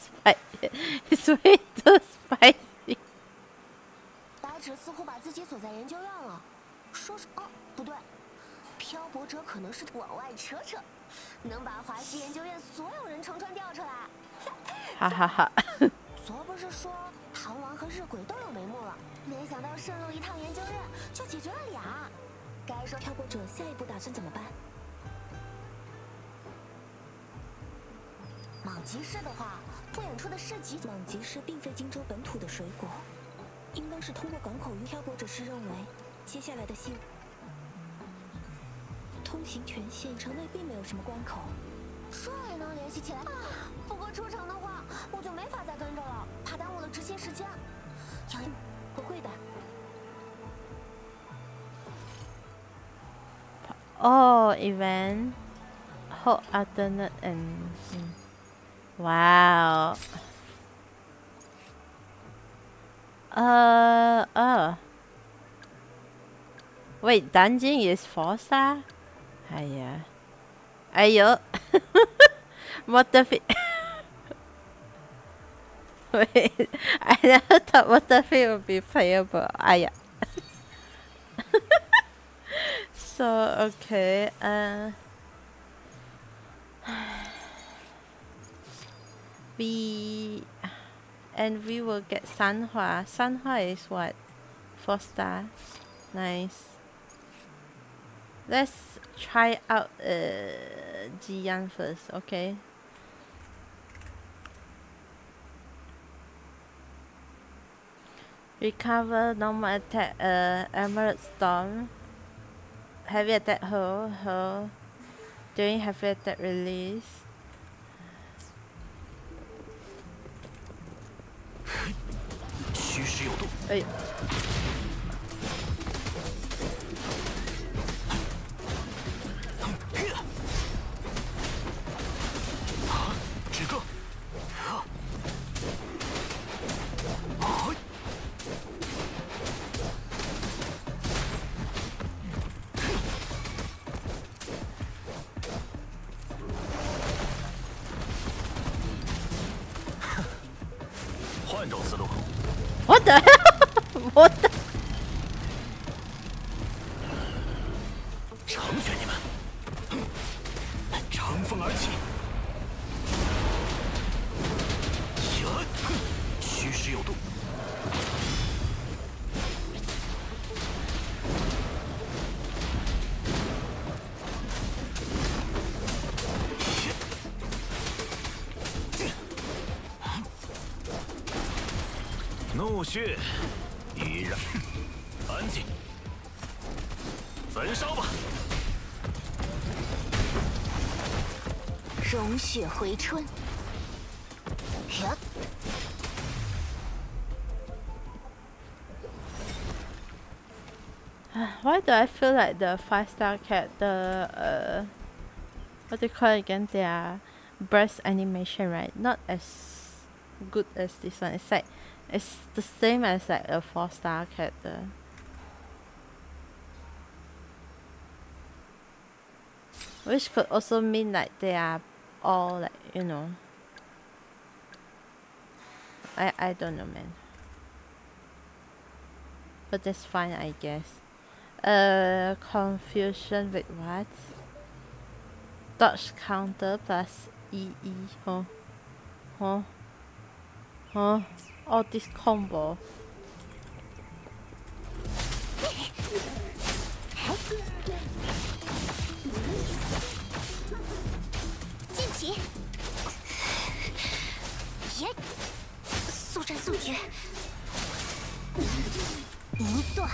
alternate and wow. Uh, uh. Wait, Danjin is four star? Hiya. Ayo. Mortefi. Wait, I never thought Mortefi would be playable. Aya. so, okay. Uh. We and we will get Sanhua. Sanhua is what? Four star. Nice. Let's try out uh, Jiyan first, okay? Recover normal attack, uh, Emerald Storm. Heavy attack hull, hull. During heavy attack release. 实有血回春。呀， Why do I feel like the five star cat, the uh, what do you call it again? Their breast animation, right? Not as good as this one. It's like it's the same as like a four star cat. The which could also mean like they are all like you know. I I don't know, man. But that's fine, I guess. Uh, confusion with what? Dodge counter plus EE, huh? Huh? Huh? All this combo. 耶，速战速决，一断，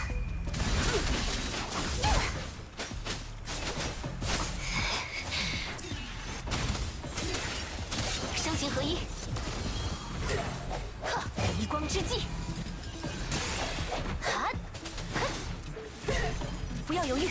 伤形合一，呵，离光之际，哈，不要犹豫。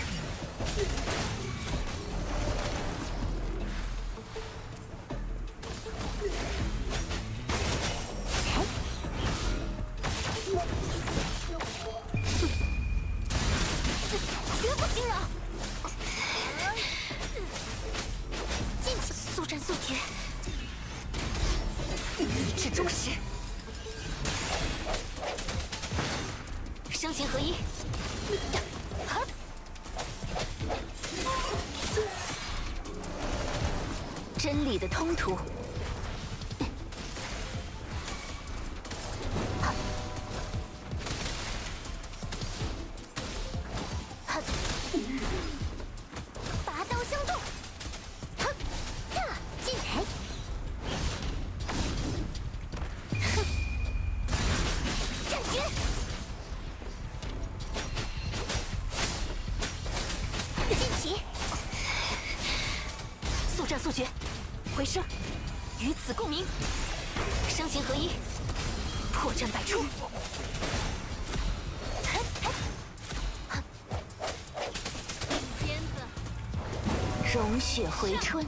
回春。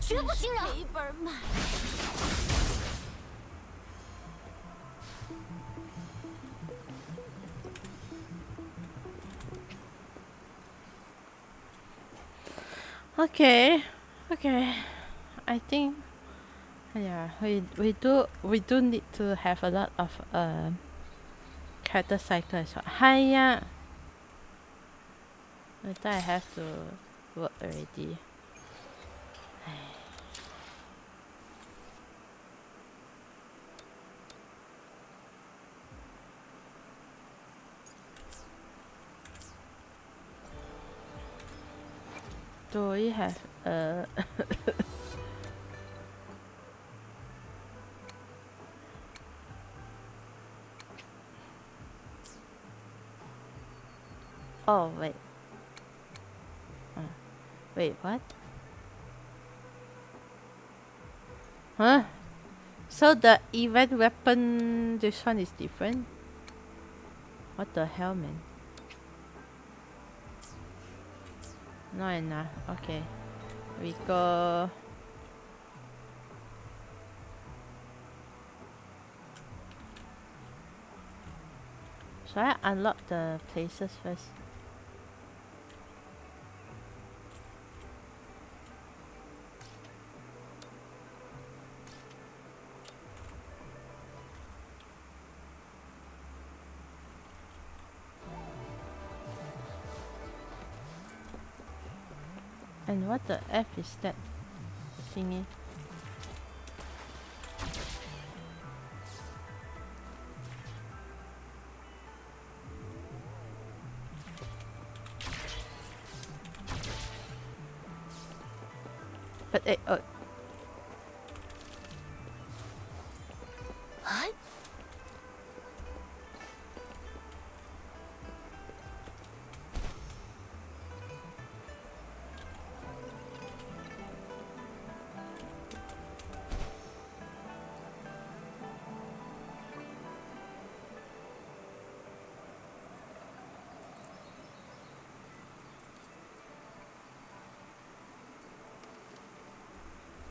绝不惊扰。一本买。Okay, okay. I think yeah, we we do we do need to have a lot of uh character cycle as well. Hiya. I thought I have to work already. Do we have uh Oh wait. Uh, wait, what? Huh? So the event weapon this one is different? What the hell man? Not enough. Okay. We go. Should I unlock the places first? What the F is that thingy? But it, oh,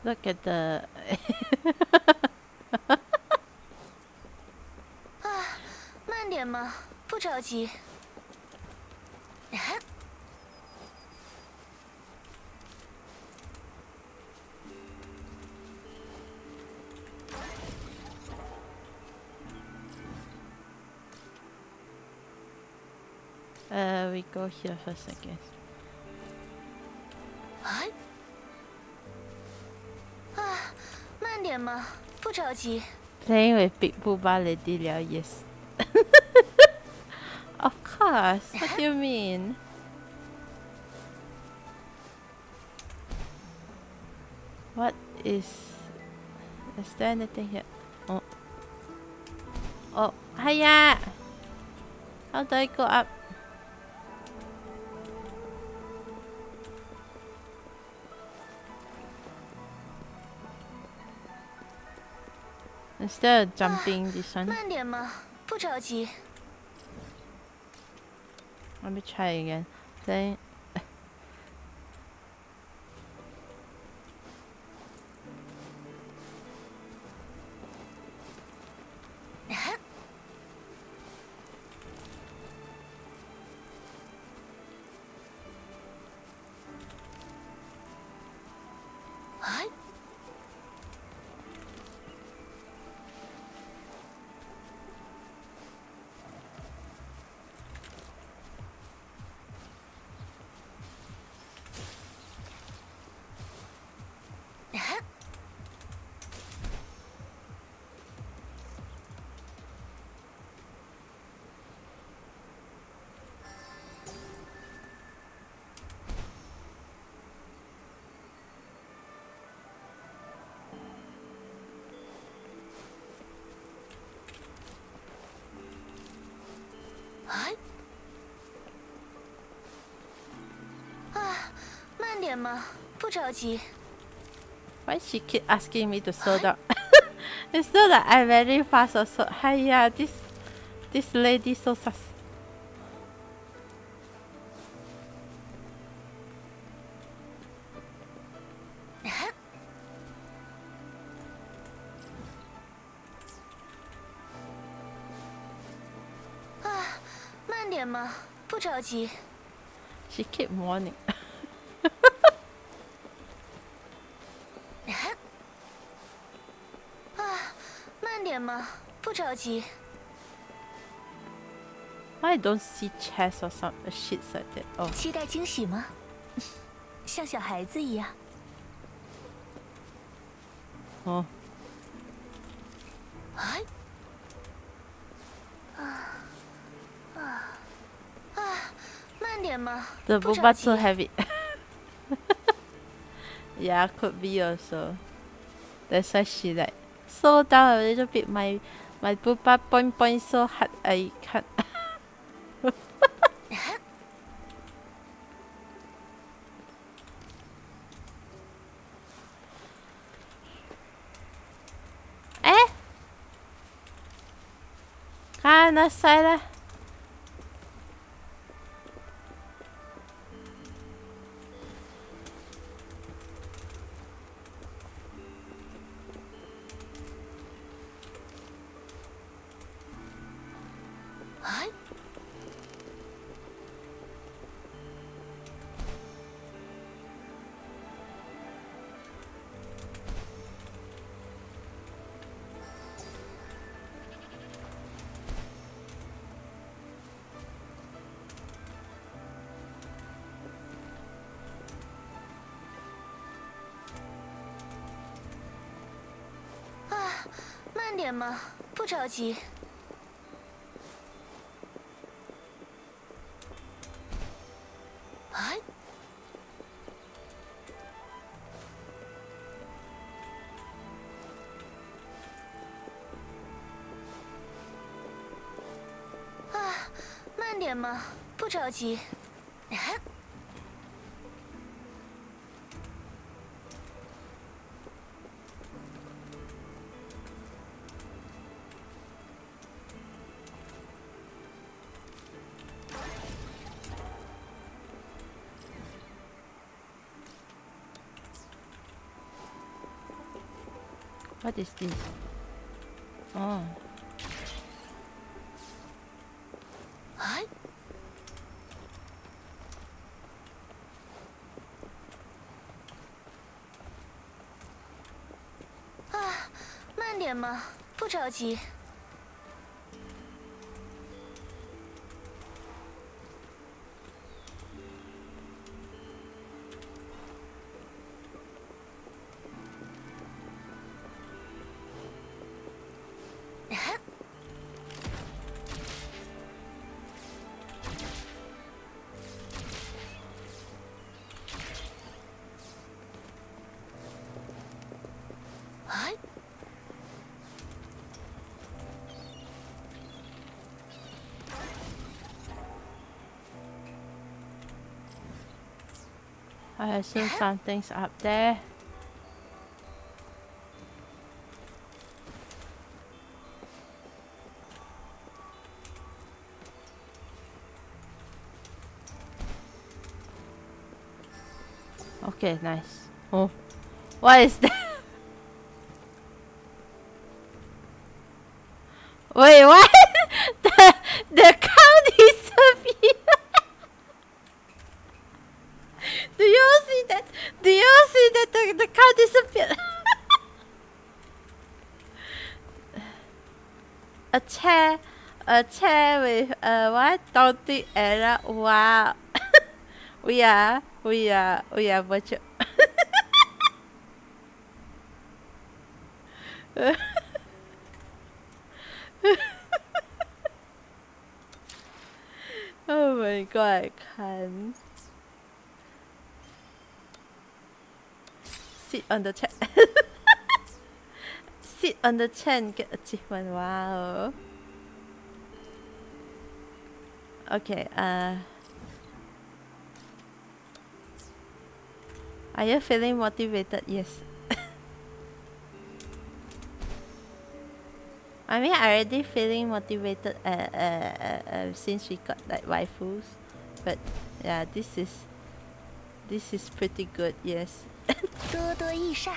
Look at the... uh, we go here first, I guess. 慢点嘛，不着急。 Playing with Big Booba Lady Liao, yes. of course. What do you mean? What is is there anything here? Oh. Oh, hiya! How do I go up? Instead of jumping this one, 慢点嘛，不着急。 let me try again. Then 点吗，不着急。Why she keep asking me to slow down? it's not that I'm very fast or so. Hi, yeah, this this lady so sus. 啊，慢点嘛，不着急。 She keep warning. 着急。 Why I don't see chest or some uh, shit like that? Oh, 期待惊喜吗？像小孩子一样。 oh. 哎，啊啊啊！慢点嘛， The 不着 boba 急 too。heavy. yeah, could be also. That's why she like slow down a little bit. My My poopa point point so hot I can't. Eh? Ah, nasa lah. 慢点嘛，不着急。哎，啊，慢点嘛，不着急。What is this? Oh, 哎，啊，慢点嘛，不着急。Uh, I assume something's uh-huh. up there. Okay, nice. Oh, what is that? Wait, what? the the cow disappeared. Do you see that? Do you see that the, the cow disappeared? a chair, a chair with uh what? Dotty era. Wow. we are, we are, we are virtual. oh my god, I can't. Sit on the chair. Sit on the chair and get achievement. Wow. Okay, uh Are you feeling motivated? Yes. I mean, I already feeling motivated uh, uh, uh, uh, since we got like waifus, but yeah, this is this is pretty good. Yes. 多多益善。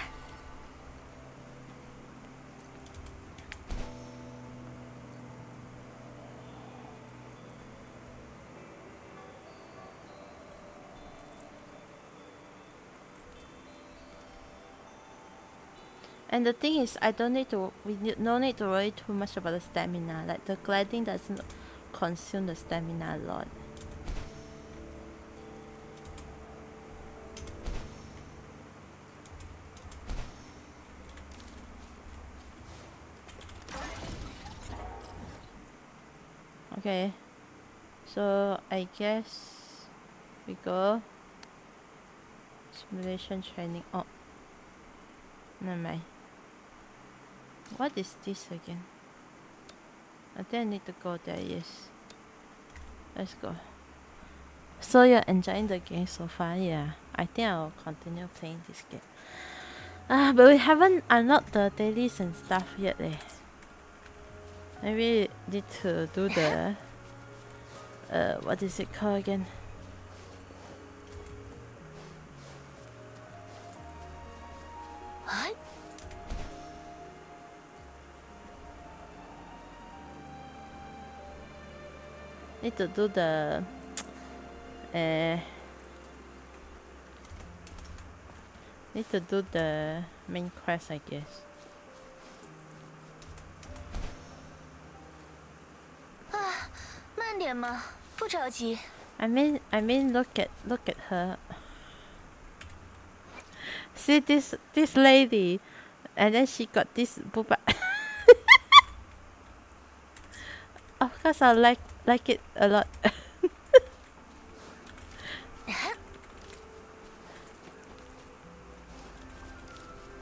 And the thing is, I don't need to, we need, no need to worry too much about the stamina. Like the gliding doesn't consume the stamina a lot. Okay, so I guess we go simulation training. Oh, never mind. What is this again? I think I need to go there, yes. Let's go. So you're enjoying the game so far? Yeah. I think I'll continue playing this game. Ah, uh, but we haven't unlocked the dailies and stuff yet eh. Maybe need to do the uh what is it called again? What? Need to do the uh need to do the main quest I guess. 嘛，不着急。 I mean I mean look at look at her. See this this lady and then she got this booba Of course I like like it a lot.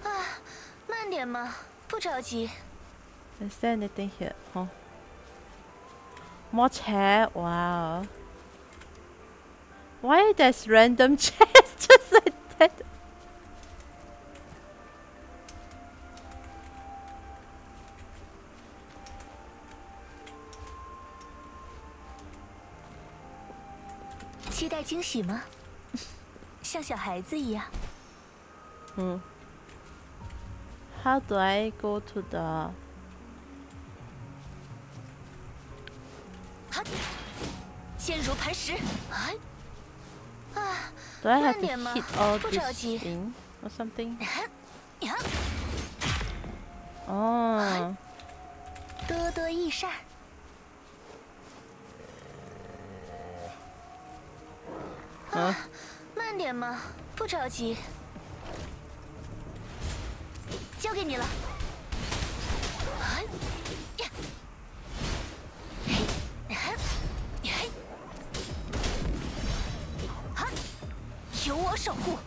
啊，慢点嘛，不着急。 Is there anything here? Oh. More chair? Wow. Why there's random chairs just like that? 期待惊喜吗？像小孩子一样。Hmm. How do I go to the 坚如磐石。啊，慢点嘛，不着急。哦，多多益善。啊，慢点嘛，不着急，交给你了。我守护。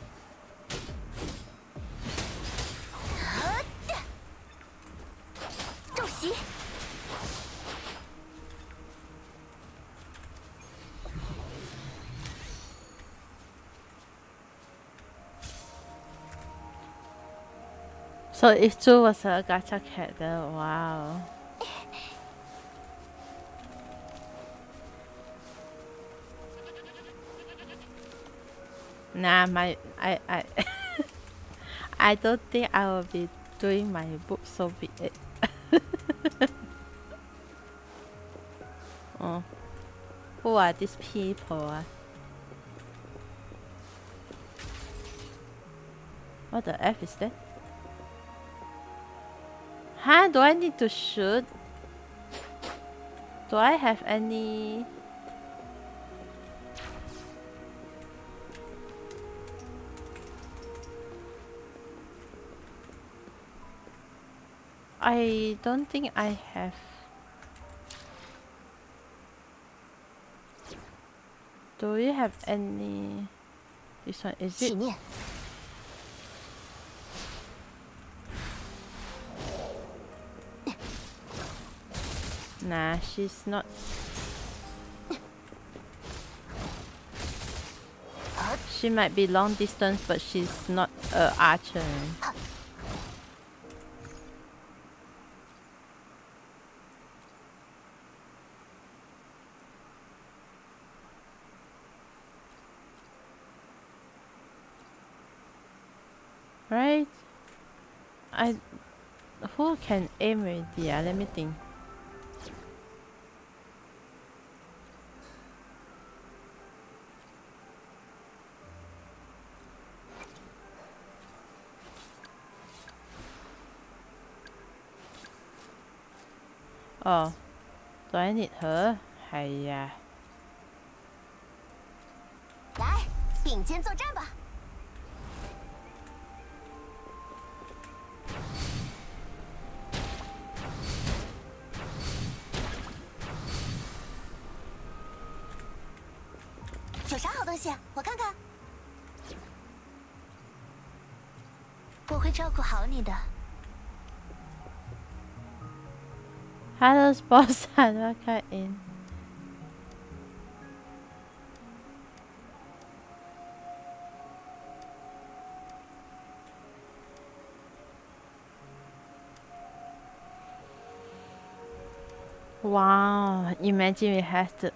啊呀骤袭。 So if Chu was a gacha cat, then wow. Nah, my I I I don't think I will be doing my book so be it. oh. Who are these people? ah? What the F is that? Huh? Do I need to shoot? Do I have any... I don't think I have... Do you have any... This one, is it? Nah, she's not. she might be long distance, but she's not a archer. Right? I... Who can aim with? Yeah, let me think. Oh, do I need her? 系呀。来，并肩作战吧！ need. How does boss Hanukkah in? Wow, imagine we have to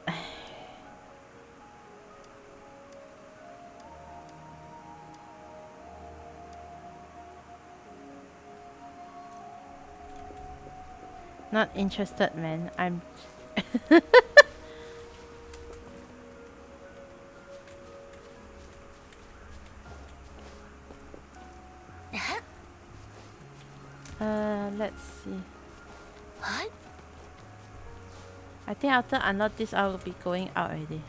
Not interested, man. I'm. uh, let's see. What? I think after unlock this, I will be going out already.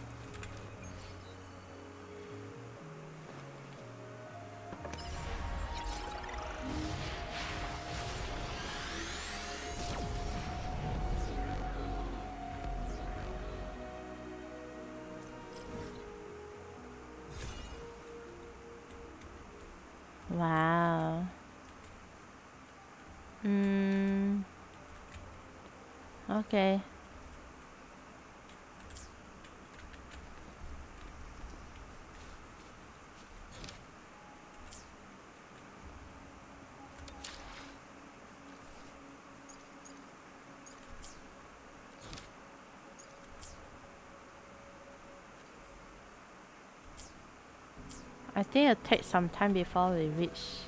Think it'll take some time before we reach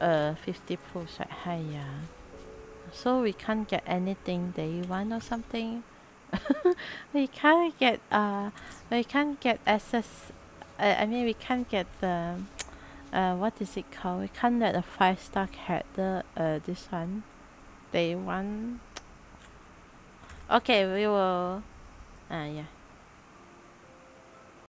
uh 50 pulls right higher. So we can't get anything day one or something. we can't get uh we can't get access uh, I mean we can't get the uh what is it called? We can't get a five star character uh this one. Day one. Okay, we will uh yeah.